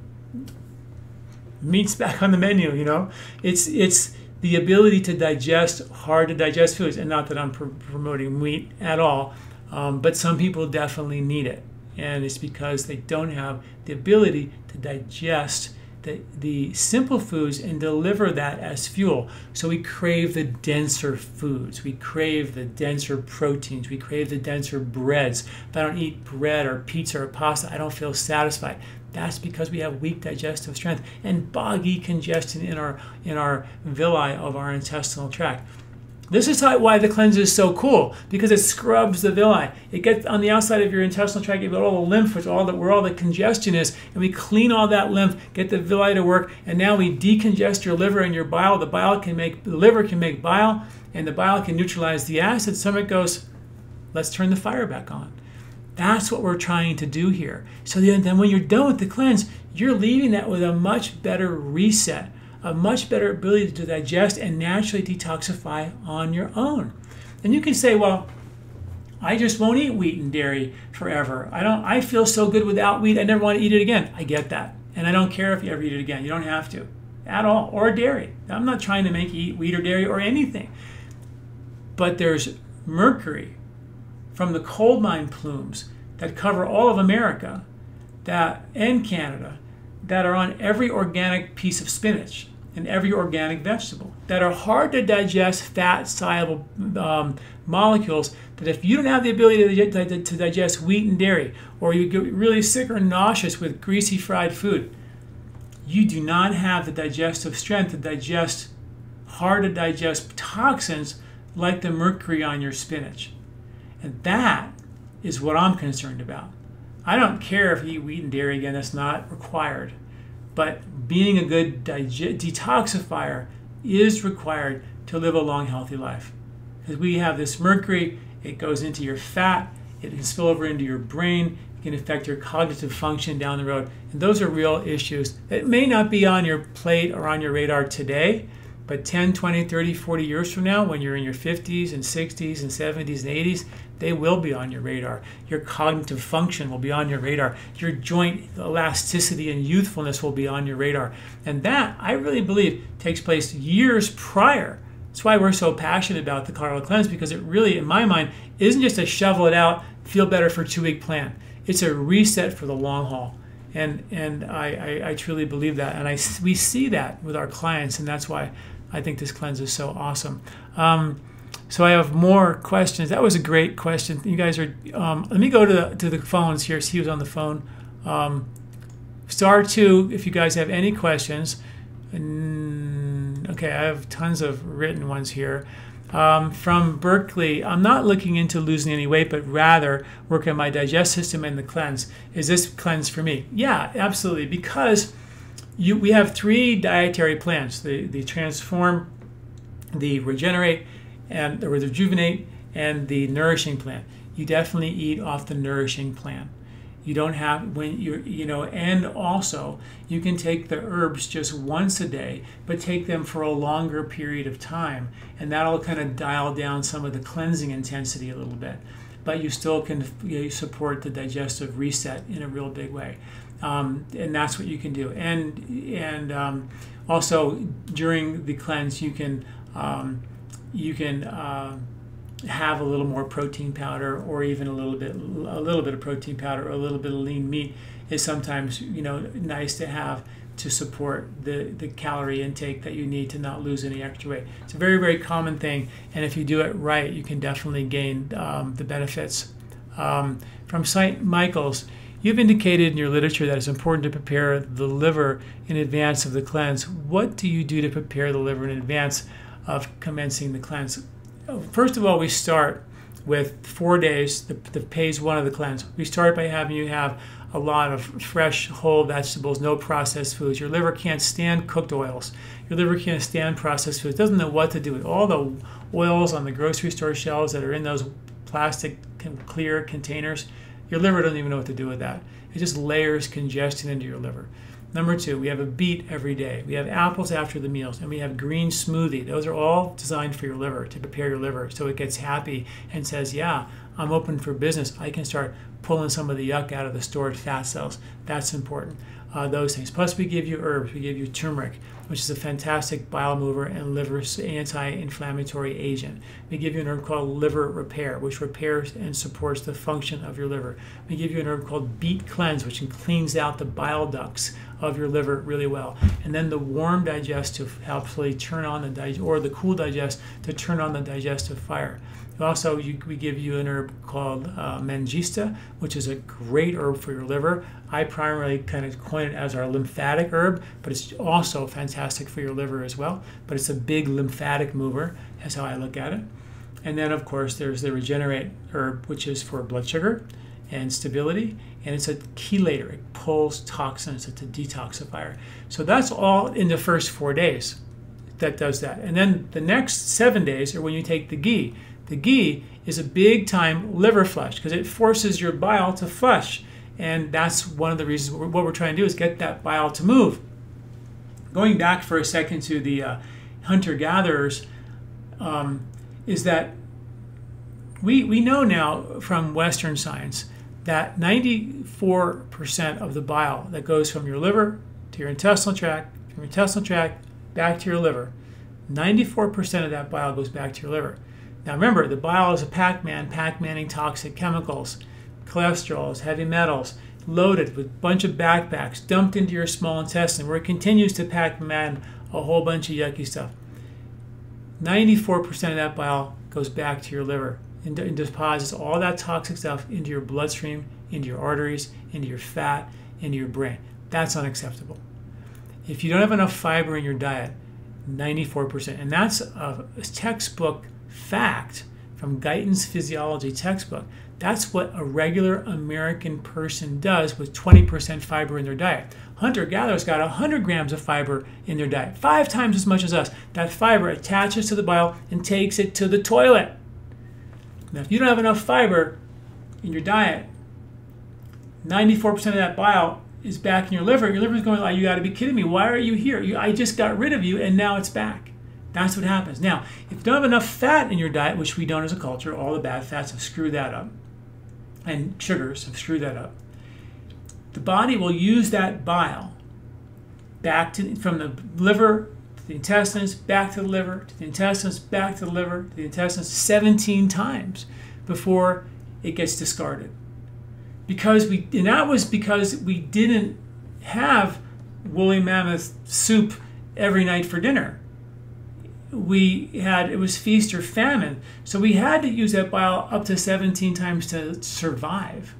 meat's back on the menu, you know. It's it's the ability to digest hard to digest foods, and not that I'm pr- promoting meat at all, um, but some people definitely need it, and it's because they don't have the ability to digest the, the simple foods and deliver that as fuel. So we crave the denser foods. We crave the denser proteins. We crave the denser breads. If I don't eat bread or pizza or pasta, I don't feel satisfied. That's because we have weak digestive strength and boggy congestion in our in our villi of our intestinal tract. This is how, why the cleanse is so cool because it scrubs the villi. It gets on the outside of your intestinal tract. You've got all the lymph, which all the, where all the congestion is, and we clean all that lymph, get the villi to work, and now we decongest your liver and your bile. The bile can make the liver can make bile, and the bile can neutralize the acid. Stomach goes, let's turn the fire back on. That's what we're trying to do here. So then, when you're done with the cleanse, you're leaving that with a much better reset, a much better ability to digest and naturally detoxify on your own. And you can say, well, I just won't eat wheat and dairy forever. I don't I feel so good without wheat, I never want to eat it again. I get that. And I don't care if you ever eat it again. You don't have to. At all. Or dairy. I'm not trying to make you eat wheat or dairy or anything. But there's mercury from the coal mine plumes that cover all of America that and Canada that are on every organic piece of spinach and every organic vegetable that are hard to digest fat soluble um, molecules that if you don't have the ability to, to digest wheat and dairy or you get really sick or nauseous with greasy fried food you do not have the digestive strength to digest hard to digest toxins like the mercury on your spinach and that is what I'm concerned about. I don't care if you eat wheat and dairy again, that's not required. But being a good detoxifier is required to live a long, healthy life. Because we have this mercury, it goes into your fat, it can spill over into your brain, it can affect your cognitive function down the road. And those are real issues that may not be on your plate or on your radar today, but 10, 20, 30, 40 years from now, when you're in your 50s and 60s and 70s and 80s, they will be on your radar. Your cognitive function will be on your radar. Your joint elasticity and youthfulness will be on your radar. And that, I really believe, takes place years prior. That's why we're so passionate about the Colorado Cleanse, because it really, in my mind, isn't just a shovel it out, feel better for two week plan. It's a reset for the long haul. And, and I, I, I truly believe that. And I, we see that with our clients, and that's why I think this cleanse is so awesome. Um, so I have more questions. That was a great question. You guys are. Um, let me go to the to the phones here. See who's on the phone. Um, star two if you guys have any questions. And, okay, I have tons of written ones here. Um, from Berkeley, I'm not looking into losing any weight, but rather work on my digestive system and the cleanse. Is this cleanse for me? Yeah, absolutely. Because you, we have three dietary plans: the the transform, the regenerate, and the rejuvenate, and the nourishing plan. You definitely eat off the nourishing plan. You don't have when you're you know, and also you can take the herbs just once a day, but take them for a longer period of time, and that'll kind of dial down some of the cleansing intensity a little bit. But you still can you know, support the digestive reset in a real big way um, and that's what you can do. And and um, also during the cleanse, you can um, you can uh, have a little more protein powder, or even a little bit a little bit of protein powder, or a little bit of lean meat is sometimes you know nice to have to support the, the calorie intake that you need to not lose any extra weight. It's a very, very common thing, and if you do it right, you can definitely gain um, the benefits. Um, from St. Michael's, You've indicated in your literature that it's important to prepare the liver in advance of the cleanse. What do you do to prepare the liver in advance of commencing the cleanse? Oh, first of all, we start with four days, the, the phase one of the cleanse. We start by having you have a lot of fresh, whole vegetables, no processed foods. Your liver can't stand cooked oils. Your liver can't stand processed foods. It doesn't know what to do with all the oils on the grocery store shelves that are in those plastic clear containers. Your liver doesn't even know what to do with that. It just layers congestion into your liver. Number two, we have a beet every day. We have apples after the meals, and we have green smoothie. Those are all designed for your liver to prepare your liver so it gets happy and says, Yeah, I'm open for business. I can start pulling some of the yuck out of the stored fat cells. That's important. Uh, those things. Plus, we give you herbs. We give you turmeric, which is a fantastic bile mover and liver anti-inflammatory agent. We give you an herb called liver repair, which repairs and supports the function of your liver. We give you an herb called beet cleanse, which cleans out the bile ducts of your liver really well. And then the warm digestive helps really turn on the dig- or the cool digest to turn on the digestive fire. Also, you, we give you an herb called uh, Manjistha, which is a great herb for your liver. I primarily kind of coin it as our lymphatic herb, but it's also fantastic for your liver as well. But it's a big lymphatic mover, that's how I look at it. And then, of course, there's the Regenerate herb, which is for blood sugar and stability, and it's a chelator. It pulls toxins. It's a detoxifier. So that's all in the first four days that does that. And then the next seven days are when you take the ghee. The ghee is a big time liver flush because it forces your bile to flush. And that's one of the reasons what we're trying to do is get that bile to move. Going back for a second to the uh, hunter gatherers, um, is that we, we know now from Western science that 94% of the bile that goes from your liver to your intestinal tract, from your intestinal tract back to your liver, 94% of that bile goes back to your liver. Now remember, the bile is a Pac-Man, Pac-Manning toxic chemicals, cholesterols, heavy metals, loaded with a bunch of backpacks dumped into your small intestine where it continues to Pac-Man a whole bunch of yucky stuff. 94% of that bile goes back to your liver and, and deposits all that toxic stuff into your bloodstream, into your arteries, into your fat, into your brain. That's unacceptable. If you don't have enough fiber in your diet, 94%, and that's a textbook fact from Guyton's physiology textbook. That's what a regular American person does with 20% fiber in their diet. Hunter gatherers got 100 grams of fiber in their diet, five times as much as us. That fiber attaches to the bile and takes it to the toilet. Now, if you don't have enough fiber in your diet, 94% of that bile is back in your liver. Your liver is going, oh, you got to be kidding me. Why are you here? You, I just got rid of you and now it's back. That's what happens. Now, if you don't have enough fat in your diet, which we don't as a culture, all the bad fats have screwed that up, and sugars have screwed that up, the body will use that bile back to from the liver to the intestines, back to the liver, to the intestines, back to the liver, to the intestines 17 times before it gets discarded. Because we and that was because we didn't have woolly mammoth soup every night for dinner we had it was feast or famine. So we had to use that bile up to 17 times to survive.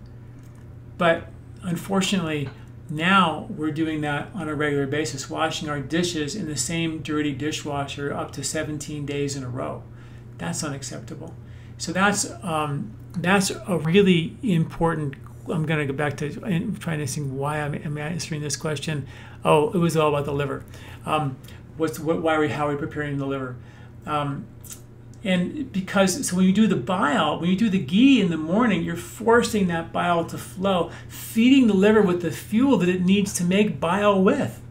But unfortunately now we're doing that on a regular basis washing our dishes in the same dirty dishwasher up to 17 days in a row. That's unacceptable. So that's um, that's a really important i'm going to go back to trying to think why i'm answering this question. Oh it was all about the liver. Um, what's what, why are we how are we preparing the liver um, and because so when you do the bile when you do the ghee in the morning you're forcing that bile to flow feeding the liver with the fuel that it needs to make bile with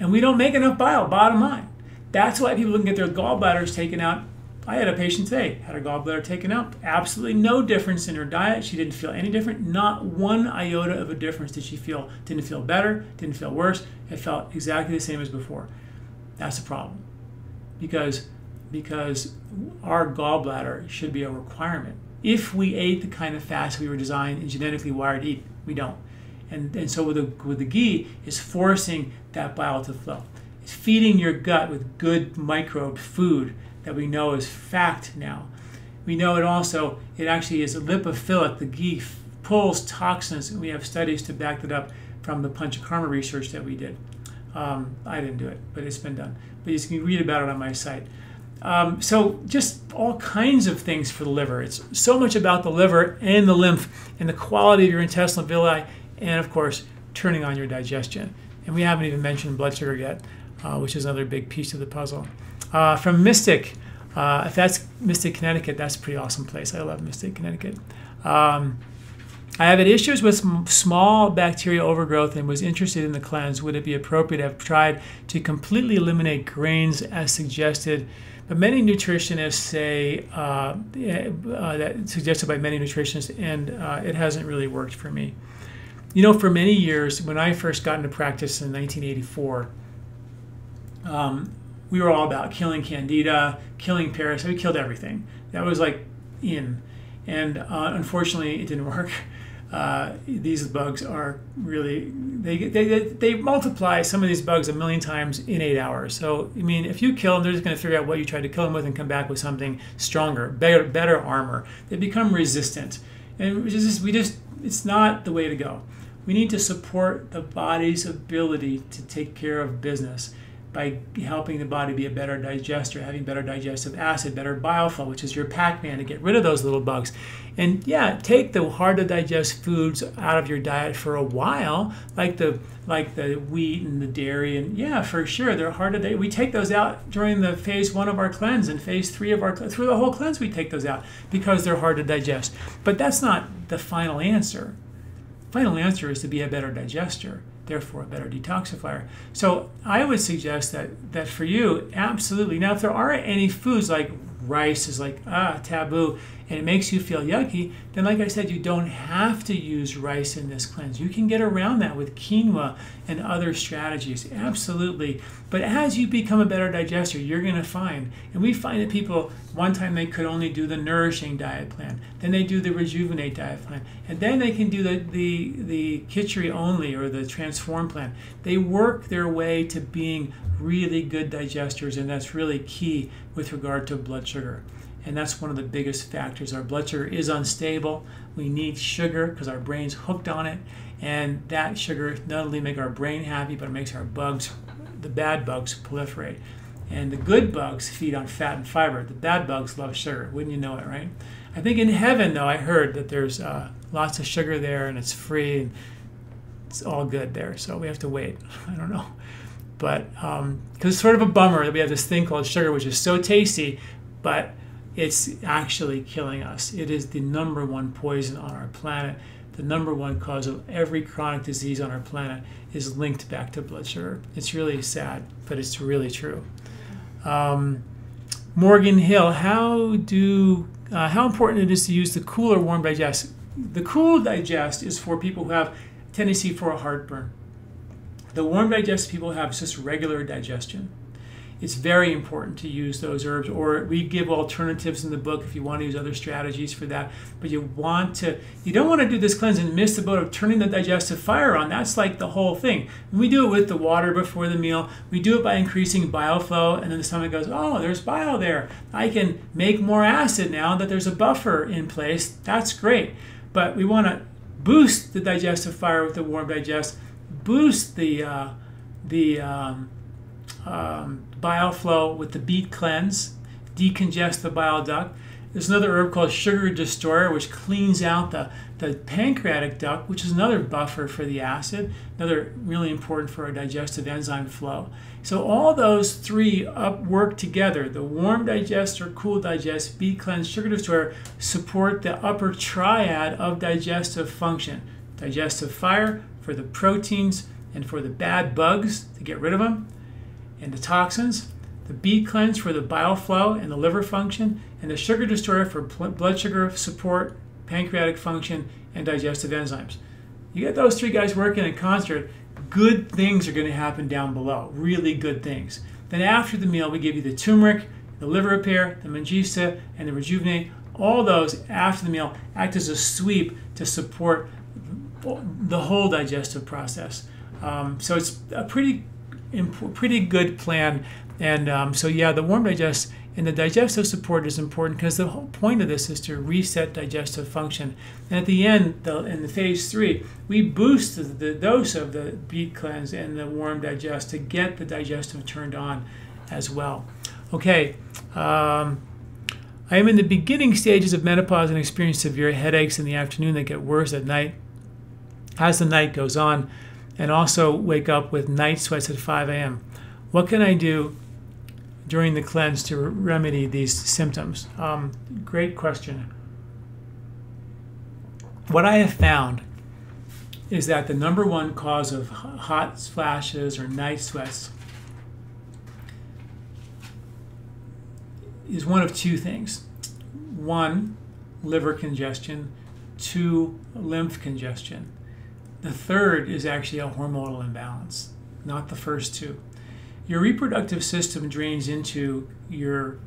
and we don't make enough bile bottom line that's why people can get their gallbladders taken out I had a patient today, had her gallbladder taken out. Absolutely no difference in her diet. She didn't feel any different. Not one iota of a difference did she feel. Didn't feel better, didn't feel worse. It felt exactly the same as before. That's a problem. Because, because our gallbladder should be a requirement. If we ate the kind of fast we were designed and genetically wired to eat, we don't. And, and so with the, with the ghee, is forcing that bile to flow. It's feeding your gut with good microbe food that we know is fact now. We know it also, it actually is lipophilic. The ghee pulls toxins, and we have studies to back that up from the Panchakarma research that we did. Um, I didn't do it, but it's been done. But you can read about it on my site. Um, so just all kinds of things for the liver. It's so much about the liver and the lymph and the quality of your intestinal villi and of course, turning on your digestion. And we haven't even mentioned blood sugar yet, uh, which is another big piece of the puzzle. Uh, from Mystic, uh, if that's Mystic, Connecticut, that's a pretty awesome place. I love Mystic, Connecticut. Um, I have had issues with small bacterial overgrowth and was interested in the cleanse. Would it be appropriate to have tried to completely eliminate grains as suggested? But many nutritionists say uh, uh, that suggested by many nutritionists, and uh, it hasn't really worked for me. You know, for many years, when I first got into practice in 1984, um, we were all about killing candida, killing parasites. We killed everything. That was like in. And uh, unfortunately, it didn't work. Uh, these bugs are really they, they they multiply some of these bugs a million times in eight hours. So I mean, if you kill them, they're just going to figure out what you tried to kill them with and come back with something stronger, better better armor. They become resistant, and just we just it's not the way to go. We need to support the body's ability to take care of business by helping the body be a better digester, having better digestive acid, better bile flow, which is your Pac-Man to get rid of those little bugs. And yeah, take the hard to digest foods out of your diet for a while, like the like the wheat and the dairy, and yeah, for sure they're hard to digest. We take those out during the phase one of our cleanse and phase three of our through the whole cleanse. We take those out because they're hard to digest. But that's not the final answer. Final answer is to be a better digester therefore a better detoxifier. So I would suggest that that for you, absolutely. Now, if there are any foods like rice is like ah taboo and it makes you feel yucky, then like I said, you don't have to use rice in this cleanse. You can get around that with quinoa and other strategies, absolutely. But as you become a better digester, you're going to find, and we find that people one time they could only do the nourishing diet plan, then they do the rejuvenate diet plan, and then they can do the the the khichdi only or the transform plan. They work their way to being really good digesters, and that's really key with regard to blood sugar. And that's one of the biggest factors. Our blood sugar is unstable. We need sugar because our brain's hooked on it. And that sugar not only makes our brain happy, but it makes our bugs, the bad bugs, proliferate. And the good bugs feed on fat and fiber. The bad bugs love sugar. Wouldn't you know it, right? I think in heaven, though, I heard that there's uh, lots of sugar there and it's free. And it's all good there. So we have to wait. I don't know. But because um, it's sort of a bummer that we have this thing called sugar, which is so tasty, but it's actually killing us. It is the number one poison on our planet. The number one cause of every chronic disease on our planet is linked back to blood sugar. It's really sad, but it's really true. Um, Morgan Hill, how do uh, how important it is to use the cool or warm digest? The cool digest is for people who have tendency for a heartburn. The warm digestive people have just regular digestion. It's very important to use those herbs, or we give alternatives in the book if you want to use other strategies for that. But you want to, you don't want to do this cleanse and miss the boat of turning the digestive fire on. That's like the whole thing. We do it with the water before the meal. We do it by increasing bile flow, and then the stomach goes, oh, there's bile there. I can make more acid now that there's a buffer in place. That's great. But we want to boost the digestive fire with the warm digest boost the uh, the um, um, bile flow with the beet cleanse, decongest the bile duct. There's another herb called sugar destroyer, which cleans out the, the pancreatic duct, which is another buffer for the acid, another really important for our digestive enzyme flow. So all those three up work together. The warm digest or cool digest, beet cleanse, sugar destroyer support the upper triad of digestive function. Digestive fire, for the proteins and for the bad bugs to get rid of them, and the toxins, the beet cleanse for the bile flow and the liver function, and the sugar destroyer for blood sugar support, pancreatic function, and digestive enzymes. You get those three guys working in concert, good things are going to happen down below, really good things. Then after the meal, we give you the turmeric, the liver repair, the manjistha, and the rejuvenate. All those after the meal act as a sweep to support the whole digestive process. Um, so it's a pretty pretty good plan. And um, so yeah, the warm digest and the digestive support is important because the whole point of this is to reset digestive function. And at the end, the, in the phase three, we boost the, the, dose of the beet cleanse and the warm digest to get the digestive turned on as well. Okay. Um, I am in the beginning stages of menopause and experience severe headaches in the afternoon that get worse at night. As the night goes on, and also wake up with night sweats at 5 a.m. What can I do during the cleanse to remedy these symptoms? Um, great question. What I have found is that the number one cause of hot flashes or night sweats is one of two things. One, liver congestion. Two, lymph congestion. The third is actually a hormonal imbalance, not the first two. Your reproductive system drains into your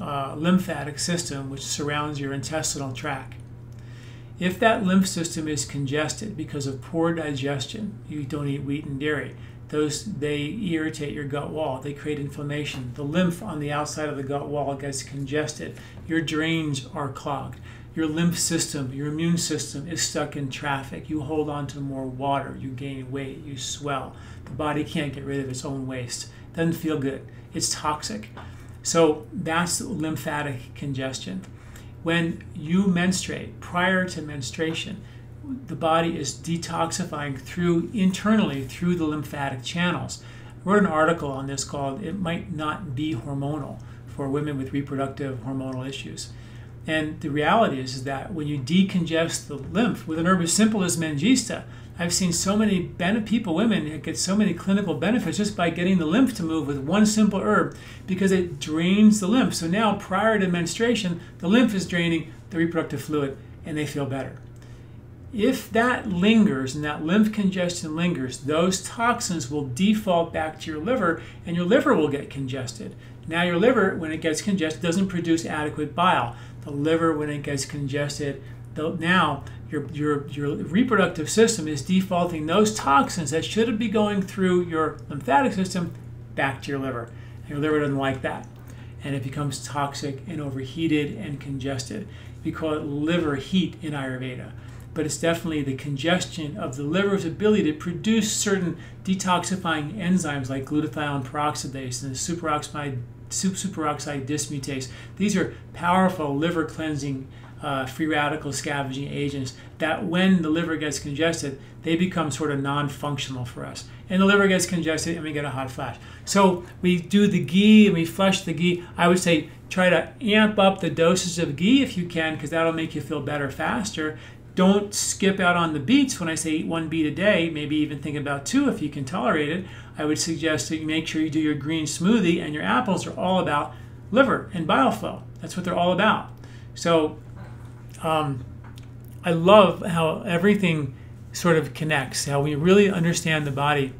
uh, lymphatic system, which surrounds your intestinal tract. If that lymph system is congested because of poor digestion, you don't eat wheat and dairy, those they irritate your gut wall. They create inflammation. The lymph on the outside of the gut wall gets congested. Your drains are clogged your lymph system your immune system is stuck in traffic. You hold on to more water. You gain weight. You swell. The body can't get rid of its own waste. It doesn't feel good. It's toxic. So that's lymphatic congestion. When you menstruate prior to menstruation the body is detoxifying through internally through the lymphatic channels. I wrote an article on this called "It Might Not Be Hormonal" for women with reproductive hormonal issues. And the reality is, is that when you decongest the lymph with an herb as simple as Manjistha, I've seen so many people, women, get so many clinical benefits just by getting the lymph to move with one simple herb because it drains the lymph. So now, prior to menstruation, the lymph is draining the reproductive fluid and they feel better. If that lingers and that lymph congestion lingers, those toxins will default back to your liver and your liver will get congested. Now, your liver, when it gets congested, doesn't produce adequate bile. The liver, when it gets congested, now your, your, your reproductive system is defaulting those toxins that should be going through your lymphatic system back to your liver. And your liver doesn't like that. And it becomes toxic and overheated and congested. We call it liver heat in Ayurveda but it's definitely the congestion of the liver's ability to produce certain detoxifying enzymes like glutathione peroxidase and the superoxide, dismutase. These are powerful liver cleansing uh, free radical scavenging agents that when the liver gets congested, they become sort of non-functional for us. And the liver gets congested and we get a hot flash. So we do the ghee and we flush the ghee. I would say try to amp up the doses of ghee if you can because that'll make you feel better faster don't skip out on the beets when I say eat one beet a day, maybe even think about two if you can tolerate it. I would suggest that you make sure you do your green smoothie and your apples are all about liver and bile flow. That's what they're all about. So um, I love how everything sort of connects, how we really understand the body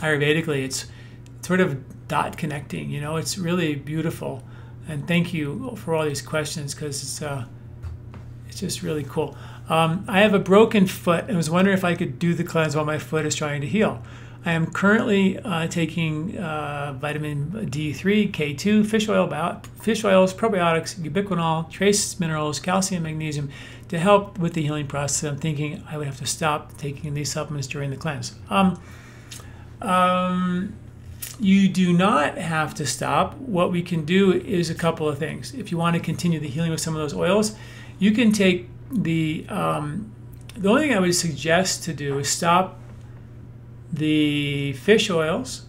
Ayurvedically. It's sort of dot connecting, you know, it's really beautiful. And thank you for all these questions because it's, uh, it's just really cool. Um, I have a broken foot and was wondering if I could do the cleanse while my foot is trying to heal. I am currently uh, taking uh, vitamin D3, K2, fish oil, fish oils, probiotics, ubiquinol, trace minerals, calcium, magnesium to help with the healing process. I'm thinking I would have to stop taking these supplements during the cleanse. Um, um, you do not have to stop. What we can do is a couple of things. If you want to continue the healing with some of those oils, you can take the um, the only thing I would suggest to do is stop the fish oils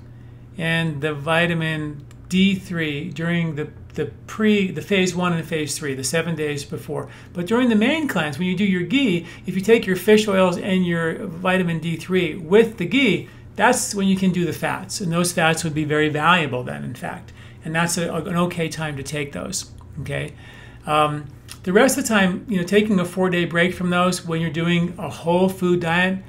and the vitamin D3 during the the pre the phase one and phase three, the seven days before. But during the main cleanse, when you do your ghee, if you take your fish oils and your vitamin D3 with the ghee, that's when you can do the fats, and those fats would be very valuable then, in fact. And that's a, an okay time to take those. Okay. Um, the rest of the time, you know, taking a four-day break from those when you're doing a whole food diet,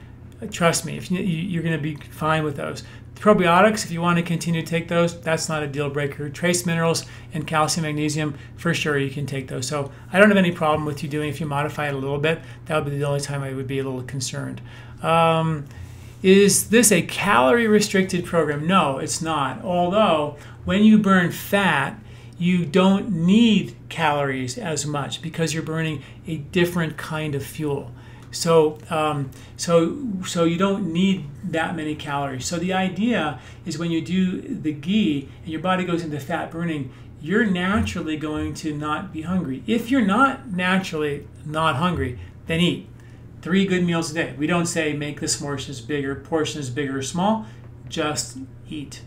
trust me, if you, you're going to be fine with those. Probiotics, if you want to continue to take those, that's not a deal breaker. Trace minerals and calcium, magnesium, for sure you can take those. So I don't have any problem with you doing if you modify it a little bit. That would be the only time I would be a little concerned. Um, is this a calorie restricted program? No, it's not. Although when you burn fat, you don't need calories as much because you're burning a different kind of fuel. So, um, so, so you don't need that many calories. So the idea is when you do the ghee and your body goes into fat burning, you're naturally going to not be hungry. If you're not naturally not hungry, then eat. three good meals a day. We don't say make the portion bigger, portions bigger or small. Just eat.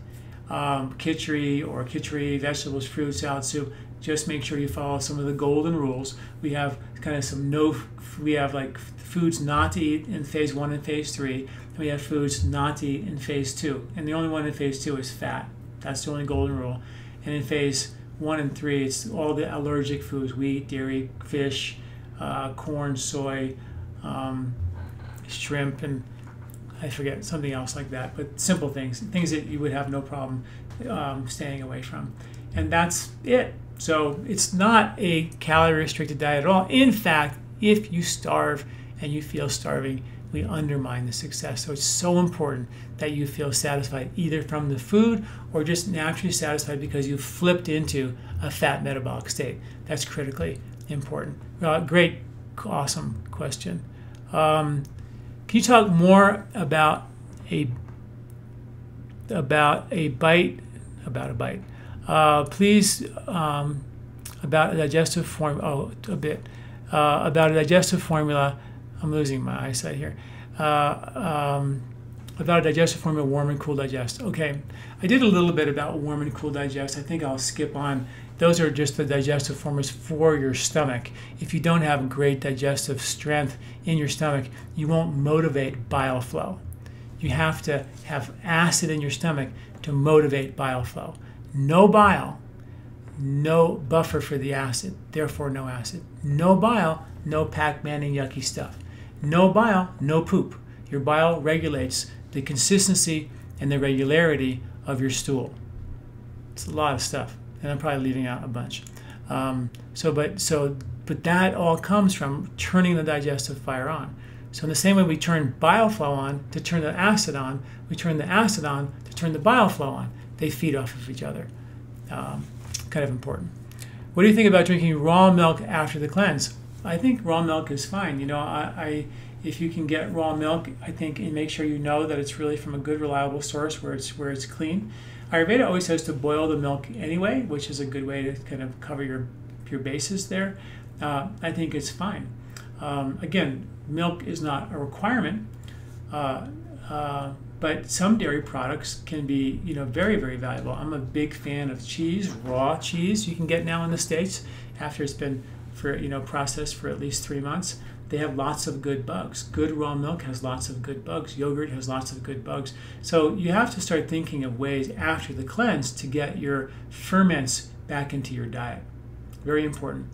Um, or khichdi, vegetables, fruit, salad, soup. Just make sure you follow some of the golden rules. We have kind of some no, we have like foods not to eat in phase one and phase three. And we have foods not to eat in phase two. And the only one in phase two is fat. That's the only golden rule. And in phase one and three, it's all the allergic foods wheat, dairy, fish, uh, corn, soy, um, shrimp, and I forget something else like that. But simple things, things that you would have no problem um, staying away from. And that's it. So it's not a calorie restricted diet at all. In fact, if you starve and you feel starving, we undermine the success. So it's so important that you feel satisfied either from the food or just naturally satisfied because you've flipped into a fat metabolic state. That's critically important. Uh, great, awesome question. Um, can you talk more about a about a bite about a bite? Uh, please um, about a digestive form. Oh, a bit uh, about a digestive formula I'm losing my eyesight here. Uh, um, about a digestive formula, warm and cool digest. Okay, I did a little bit about warm and cool digest. I think I'll skip on. Those are just the digestive formulas for your stomach. If you don't have great digestive strength in your stomach, you won't motivate bile flow. You have to have acid in your stomach to motivate bile flow. No bile, no buffer for the acid, therefore no acid. No bile, no Pac-Man and yucky stuff. No bile, no poop. Your bile regulates the consistency and the regularity of your stool. It's a lot of stuff, and I'm probably leaving out a bunch. Um, so, but so, but that all comes from turning the digestive fire on. So, in the same way we turn bile flow on to turn the acid on, we turn the acid on to turn the bile flow on. They feed off of each other. Um, kind of important. What do you think about drinking raw milk after the cleanse? I think raw milk is fine. You know, I, I if you can get raw milk, I think and make sure you know that it's really from a good, reliable source where it's where it's clean. Ayurveda always says to boil the milk anyway, which is a good way to kind of cover your your bases there. Uh, I think it's fine. Um, again, milk is not a requirement, uh, uh, but some dairy products can be, you know, very very valuable. I'm a big fan of cheese, raw cheese you can get now in the states after it's been for you know processed for at least three months they have lots of good bugs. Good raw milk has lots of good bugs. Yogurt has lots of good bugs. So you have to start thinking of ways after the cleanse to get your ferments back into your diet. Very important.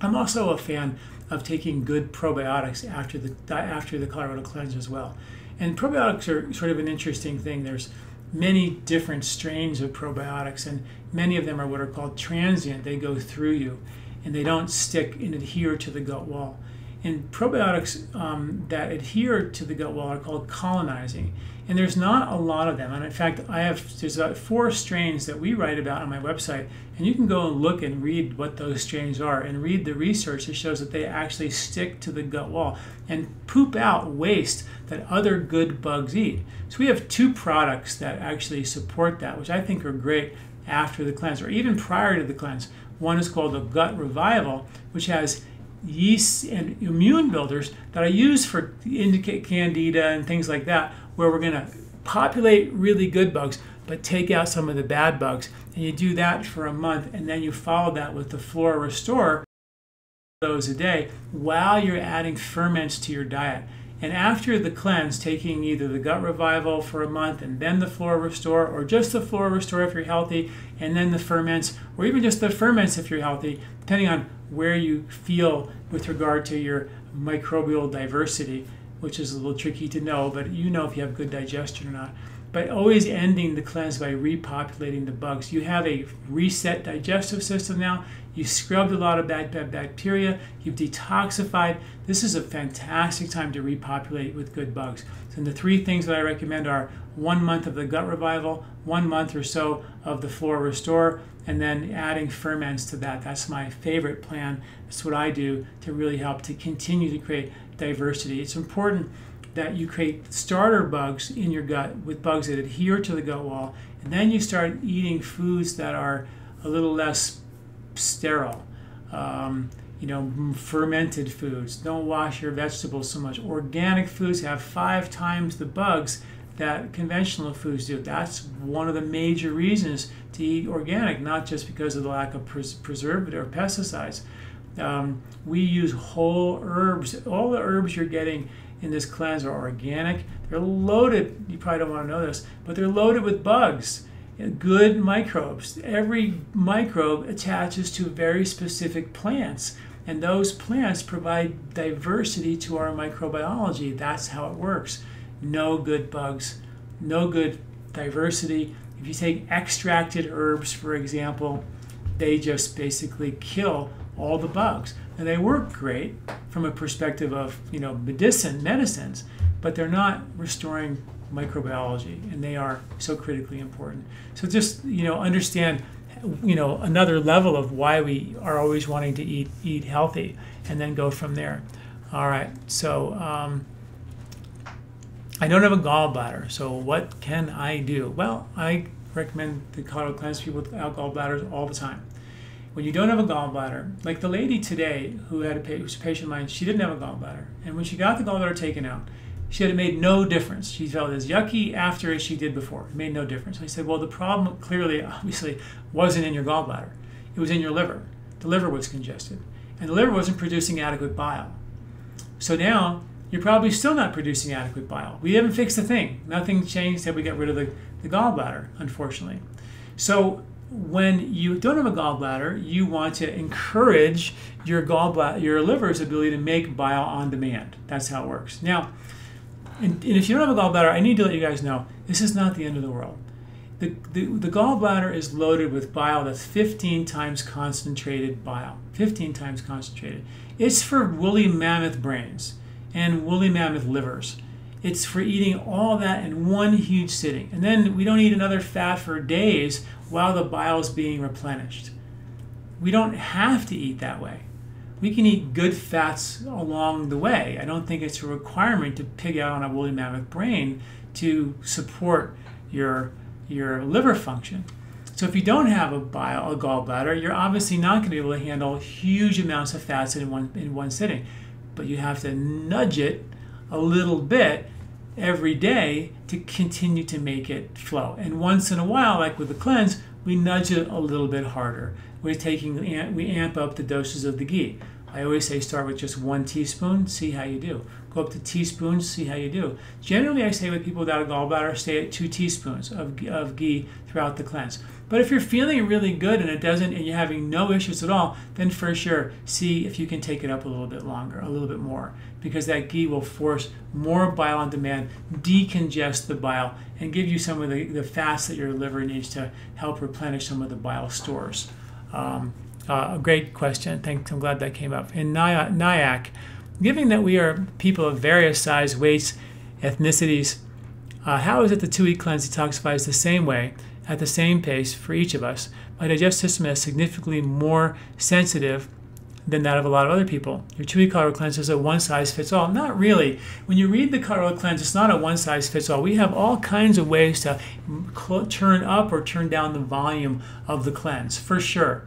I'm also a fan of taking good probiotics after the after the colorado cleanse as well. And probiotics are sort of an interesting thing. There's many different strains of probiotics and many of them are what are called transient. They go through you and they don't stick and adhere to the gut wall. And probiotics um, that adhere to the gut wall are called colonizing. And there's not a lot of them. And in fact, I have there's about four strains that we write about on my website. And you can go and look and read what those strains are and read the research that shows that they actually stick to the gut wall and poop out waste that other good bugs eat. So we have two products that actually support that, which I think are great after the cleanse or even prior to the cleanse. One is called the gut revival, which has yeast and immune builders that I use for indicate candida and things like that, where we're going to populate really good bugs, but take out some of the bad bugs. And you do that for a month, and then you follow that with the Flora Restore those a day while you're adding ferments to your diet. And after the cleanse, taking either the gut revival for a month and then the flora restore, or just the flora restore if you're healthy, and then the ferments, or even just the ferments if you're healthy, depending on where you feel with regard to your microbial diversity, which is a little tricky to know, but you know if you have good digestion or not. But always ending the cleanse by repopulating the bugs. You have a reset digestive system now. You scrubbed a lot of bad, bad bacteria. You've detoxified. This is a fantastic time to repopulate with good bugs. So the three things that I recommend are one month of the gut revival, one month or so of the flora restore, and then adding ferments to that. That's my favorite plan. That's what I do to really help to continue to create diversity. It's important that you create starter bugs in your gut with bugs that adhere to the gut wall, and then you start eating foods that are a little less sterile. Um, you know, fermented foods. Don't wash your vegetables so much. Organic foods have five times the bugs that conventional foods do. That's one of the major reasons to eat organic, not just because of the lack of pres- preservative or pesticides. Um, we use whole herbs. All the herbs you're getting in this cleanse are organic. They're loaded, you probably don't want to know this, but they're loaded with bugs, good microbes. Every microbe attaches to very specific plants. And those plants provide diversity to our microbiology. That's how it works. No good bugs, no good diversity. If you take extracted herbs, for example, they just basically kill all the bugs. And they work great from a perspective of, you know, medicine, medicines, but they're not restoring microbiology and they are so critically important. So just, you know, understand you know another level of why we are always wanting to eat eat healthy and then go from there. All right so um, i don't have a gallbladder so what can i do? Well i recommend the colorado cleanse people without gallbladders all the time. When you don't have a gallbladder like the lady today who had a, a patient of mine she didn't have a gallbladder. And when she got the gallbladder taken out she said it made no difference. She felt as yucky after as she did before. It made no difference. I said, well, the problem clearly, obviously, wasn't in your gallbladder. It was in your liver. The liver was congested, and the liver wasn't producing adequate bile. So now you're probably still not producing adequate bile. We haven't fixed the thing. Nothing changed that we got rid of the, the gallbladder, unfortunately. So when you don't have a gallbladder, you want to encourage your gallbladder, your liver's ability to make bile on demand. That's how it works. Now, and, and, if you don't have a gallbladder, I need to let you guys know this is not the end of the world. The, the, the gallbladder is loaded with bile that's 15 times concentrated bile. 15 times concentrated. It's for woolly mammoth brains and woolly mammoth livers. It's for eating all that in one huge sitting. And then we don't eat another fat for days while the bile is being replenished. We don't have to eat that way we can eat good fats along the way. I don't think it's a requirement to pig out on a woolly mammoth brain to support your your liver function. So if you don't have a bile, a gallbladder, you're obviously not going to be able to handle huge amounts of fats in one in one sitting. But you have to nudge it a little bit every day to continue to make it flow. And once in a while, like with the cleanse, we nudge it a little bit harder. We're taking we amp up the doses of the ghee. I always say start with just one teaspoon, see how you do. Go up to teaspoons, see how you do. Generally, I say with people without a gallbladder, stay at two teaspoons of, of ghee throughout the cleanse. But if you're feeling really good and it doesn't, and you're having no issues at all, then for sure, see if you can take it up a little bit longer, a little bit more, because that ghee will force more bile on demand, decongest the bile, and give you some of the, the fats that your liver needs to help replenish some of the bile stores. Um, uh, a great question. Thanks. I'm glad that came up. In Nyack, given that we are people of various size, weights, ethnicities, uh, how is it the two-week cleanse detoxifies the same way, at the same pace for each of us? My digestive system is significantly more sensitive than that of a lot of other people. Your two-week Colorado cleanse is a one-size-fits-all. Not really. When you read the Colorado cleanse, it's not a one-size-fits-all. We have all kinds of ways to turn up or turn down the volume of the cleanse, for sure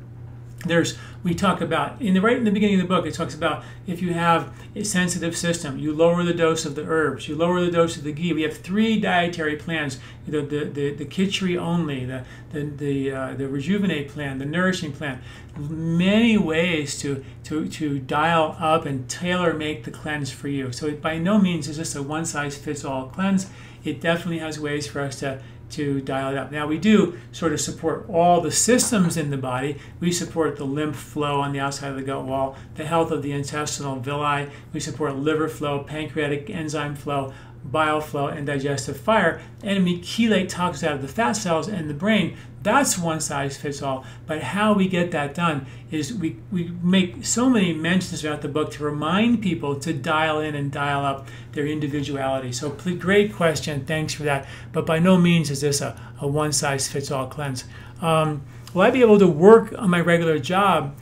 there's we talk about in the right in the beginning of the book it talks about if you have a sensitive system you lower the dose of the herbs you lower the dose of the ghee. We have three dietary plans the the the, the khichdi only the the the, uh, the rejuvenate plan the nourishing plan. Many ways to to to dial up and tailor make the cleanse for you. So it by no means is this a one size fits all cleanse. It definitely has ways for us to to dial it up. Now, we do sort of support all the systems in the body. We support the lymph flow on the outside of the gut wall, the health of the intestinal villi. We support liver flow, pancreatic enzyme flow, bile flow, and digestive fire. And we chelate toxins out of the fat cells and the brain that's one size fits all. But how we get that done is we, we make so many mentions throughout the book to remind people to dial in and dial up their individuality. So, great question. Thanks for that. But by no means is this a, a one size fits all cleanse. Um, will I be able to work on my regular job?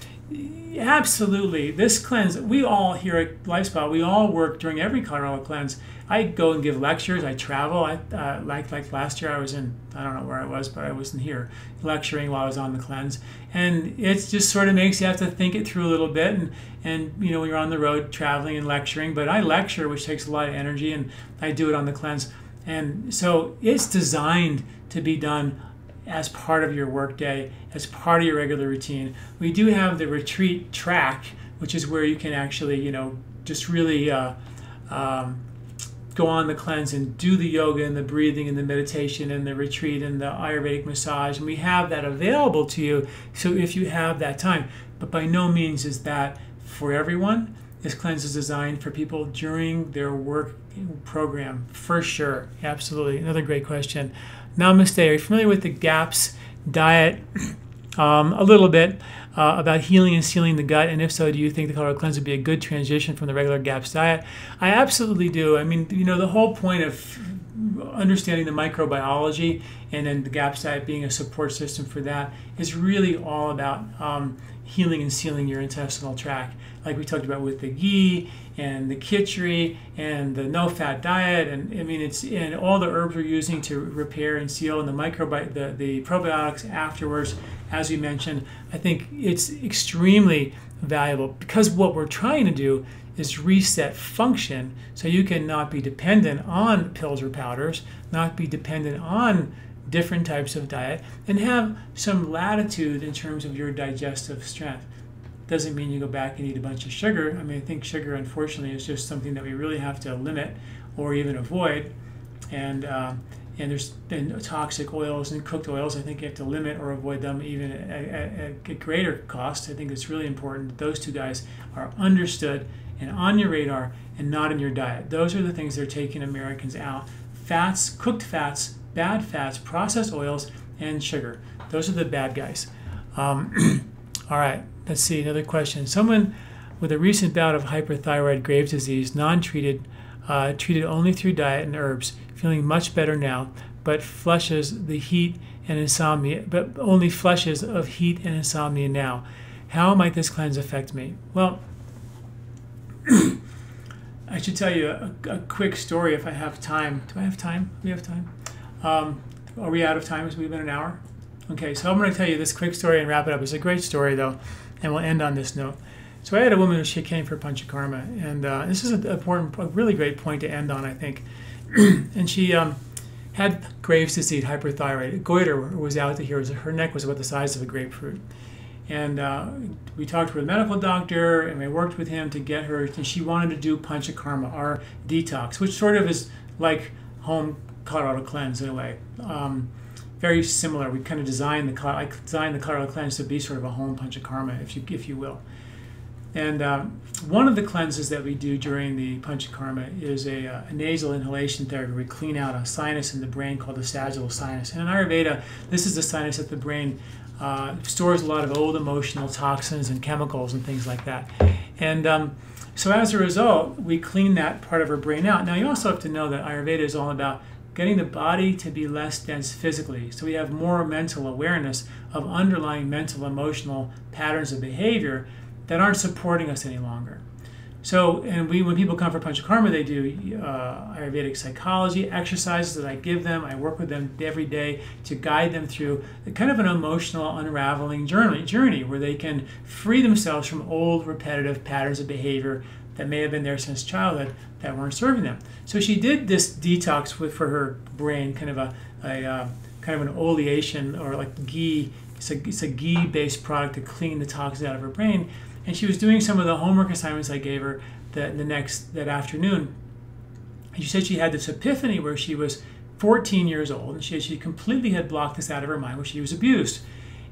Absolutely. This cleanse, we all here at LifeSpa, we all work during every Colorado cleanse. I go and give lectures. I travel. I uh, like like last year I was in I don't know where I was, but I wasn't here lecturing while I was on the cleanse, and it just sort of makes you have to think it through a little bit. And and you know you're on the road traveling and lecturing, but I lecture, which takes a lot of energy, and I do it on the cleanse, and so it's designed to be done as part of your workday, as part of your regular routine. We do have the retreat track, which is where you can actually, you know, just really uh, um, go on the cleanse and do the yoga and the breathing and the meditation and the retreat and the Ayurvedic massage. And we have that available to you. So if you have that time, but by no means is that for everyone. This cleanse is designed for people during their work program, for sure. Absolutely. Another great question. Namaste. Are you familiar with the GAPS diet? Um, a little bit uh, about healing and sealing the gut, and if so, do you think the Colorado Cleanse would be a good transition from the regular GAPS diet? I absolutely do. I mean, you know, the whole point of understanding the microbiology and then the GAPS diet being a support system for that is really all about um, healing and sealing your intestinal tract, like we talked about with the ghee and the khichdi and the no-fat diet, and I mean it's and all the herbs we're using to repair and seal, and the microbi the, the probiotics afterwards, as we mentioned. I think it's extremely valuable because what we're trying to do is reset function so you can not be dependent on pills or powders, not be dependent on different types of diet, and have some latitude in terms of your digestive strength. Doesn't mean you go back and eat a bunch of sugar. I mean, I think sugar, unfortunately, is just something that we really have to limit or even avoid. And uh, and there's been toxic oils and cooked oils. I think you have to limit or avoid them even at, at greater cost. I think it's really important that those two guys are understood and on your radar and not in your diet. Those are the things that are taking Americans out. Fats, cooked fats, bad fats, processed oils, and sugar. Those are the bad guys. Um, all right, let's see another question. Someone with a recent bout of hyperthyroid Graves' disease, non-treated, uh, treated only through diet and herbs, feeling much better now, but flushes the heat and insomnia, but only flushes of heat and insomnia now. How might this cleanse affect me? Well, I should tell you a, a, quick story if I have time. Do I have time? Do we have time? Um, are we out of time? Has we been an hour? Okay, so I'm going to tell you this quick story and wrap it up. It's a great story, though, and we'll end on this note. So I had a woman who she came for panchakarma, and uh, this is an important, a really great point to end on, I think. and she um, had Graves' disease, hyperthyroid. Goiter was out to here. Her neck was about the size of a grapefruit. And uh, we talked with a medical doctor, and we worked with him to get her. And she wanted to do panchakarma, our detox, which sort of is like home Colorado Cleanse in a way. Um, very similar. We kind of designed the I designed the Colorado Cleanse to be sort of a home panchakarma, if you if you will. And um, one of the cleanses that we do during the panchakarma is a, uh, a, nasal inhalation therapy. We clean out a sinus in the brain called the sagittal sinus. And in Ayurveda, this is the sinus that the brain uh, stores a lot of old emotional toxins and chemicals and things like that. And um, so as a result, we clean that part of our brain out. Now you also have to know that Ayurveda is all about getting the body to be less dense physically. So we have more mental awareness of underlying mental emotional patterns of behavior that aren't supporting us any longer. So, and we, when people come for panchakarma they do uh, Ayurvedic psychology exercises that I give them. I work with them every day to guide them through kind of an emotional unraveling journey, journey where they can free themselves from old repetitive patterns of behavior that may have been there since childhood that weren't serving them. So she did this detox with for her brain, kind of a, a uh, kind of an oleation or like ghee. It's a, it's a ghee-based product to clean the toxins out of her brain. And she was doing some of the homework assignments I gave her that the next that afternoon. And she said she had this epiphany where she was 14 years old and she, she completely had blocked this out of her mind where she was abused.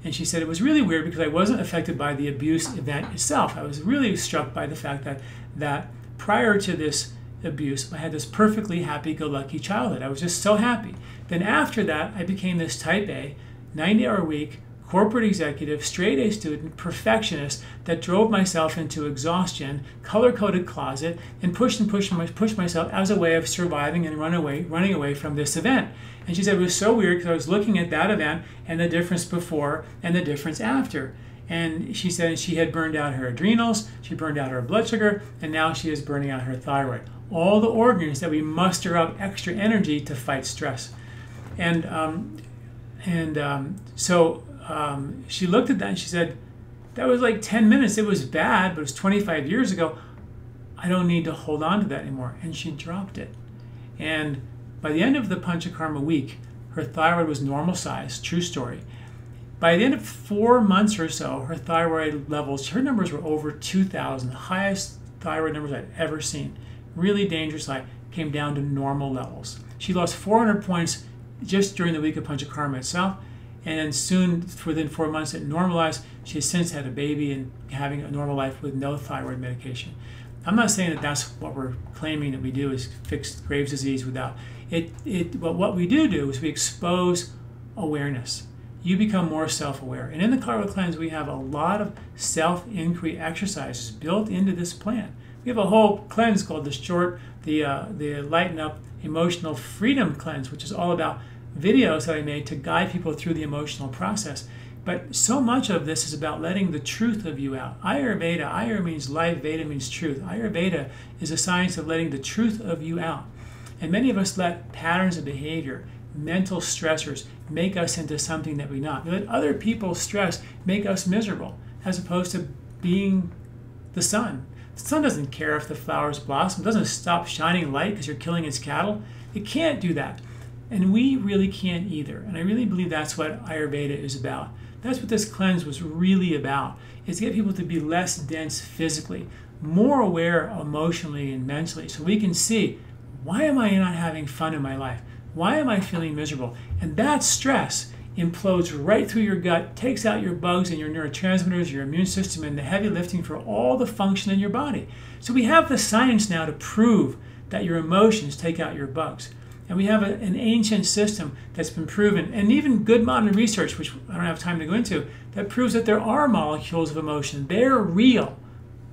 And she said it was really weird because I wasn't affected by the abuse event itself. I was really struck by the fact that that prior to this abuse, I had this perfectly happy-go-lucky childhood. I was just so happy. Then after that, I became this type A, 90-hour week corporate executive, straight A student, perfectionist that drove myself into exhaustion, color coded closet, and pushed and pushed, and pushed myself as a way of surviving and run away, running away from this event. And she said it was so weird because I was looking at that event and the difference before and the difference after. And she said she had burned out her adrenals, she burned out her blood sugar, and now she is burning out her thyroid. All the organs that we muster up extra energy to fight stress. And um, and um, so um, she looked at that and she said, "That was like 10 minutes. It was bad, but it was 25 years ago. I don't need to hold on to that anymore." And she dropped it. And by the end of the Panchakarma week, her thyroid was normal size. True story. By the end of four months or so, her thyroid levels, her numbers were over 2,000, the highest thyroid numbers I'd ever seen. Really dangerous high, came down to normal levels. She lost 400 points just during the week of Panchakarma itself, and then soon, within four months, it normalized. She has since had a baby and having a normal life with no thyroid medication. I'm not saying that that's what we're claiming that we do is fix Graves' disease without it. It but what we do do is we expose awareness you become more self-aware. And in the Colorado Cleanse, we have a lot of self-inquiry exercises built into this plan. We have a whole cleanse called the short, the uh, the Lighten Up Emotional Freedom Cleanse, which is all about videos that I made to guide people through the emotional process. But so much of this is about letting the truth of you out. Ayurveda, Ayur means life, Veda means truth. Ayurveda is a science of letting the truth of you out. And many of us let patterns of behavior, mental stressors make us into something that we're not. We let other people's stress make us miserable, as opposed to being the sun. The sun doesn't care if the flowers blossom, it doesn't stop shining light because you're killing its cattle. It can't do that. And we really can't either. And I really believe that's what Ayurveda is about. That's what this cleanse was really about, is to get people to be less dense physically, more aware emotionally and mentally, so we can see why am I not having fun in my life? Why am I feeling miserable? And that stress implodes right through your gut, takes out your bugs and your neurotransmitters, your immune system, and the heavy lifting for all the function in your body. So we have the science now to prove that your emotions take out your bugs. And we have a, an ancient system that's been proven, and even good modern research, which I don't have time to go into, that proves that there are molecules of emotion. They're real.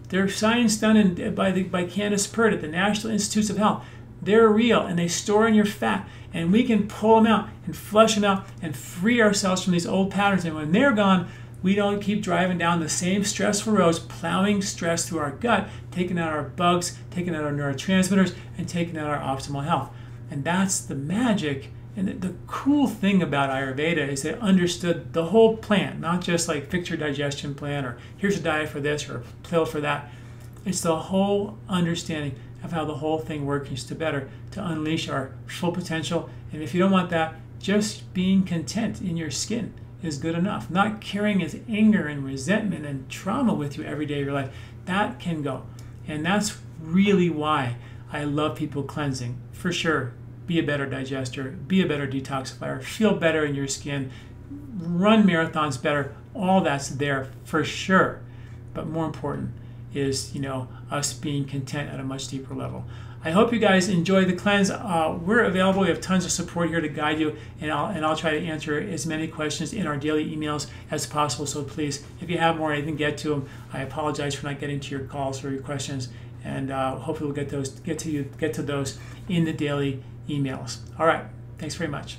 They're science done in, by, the, by Candace Pert at the National Institutes of Health. They're real and they store in your fat. And we can pull them out and flush them out and free ourselves from these old patterns. And when they're gone, we don't keep driving down the same stressful roads, plowing stress through our gut, taking out our bugs, taking out our neurotransmitters, and taking out our optimal health. And that's the magic. And the, cool thing about Ayurveda is they understood the whole plant, not just like fix your digestion plan or here's a diet for this or a pill for that. It's the whole understanding of how the whole thing works to better to unleash our full potential. And if you don't want that, just being content in your skin is good enough. Not carrying as anger and resentment and trauma with you every day of your life, that can go. And that's really why I love people cleansing. For sure, be a better digester, be a better detoxifier, feel better in your skin, run marathons better. All that's there for sure. But more important, is you know us being content at a much deeper level. I hope you guys enjoy the cleanse. Uh, we're available. We have tons of support here to guide you, and I'll and I'll try to answer as many questions in our daily emails as possible. So please, if you have more, I didn't get to them. I apologize for not getting to your calls or your questions, and uh, hopefully we'll get those get to you get to those in the daily emails. All right. Thanks very much.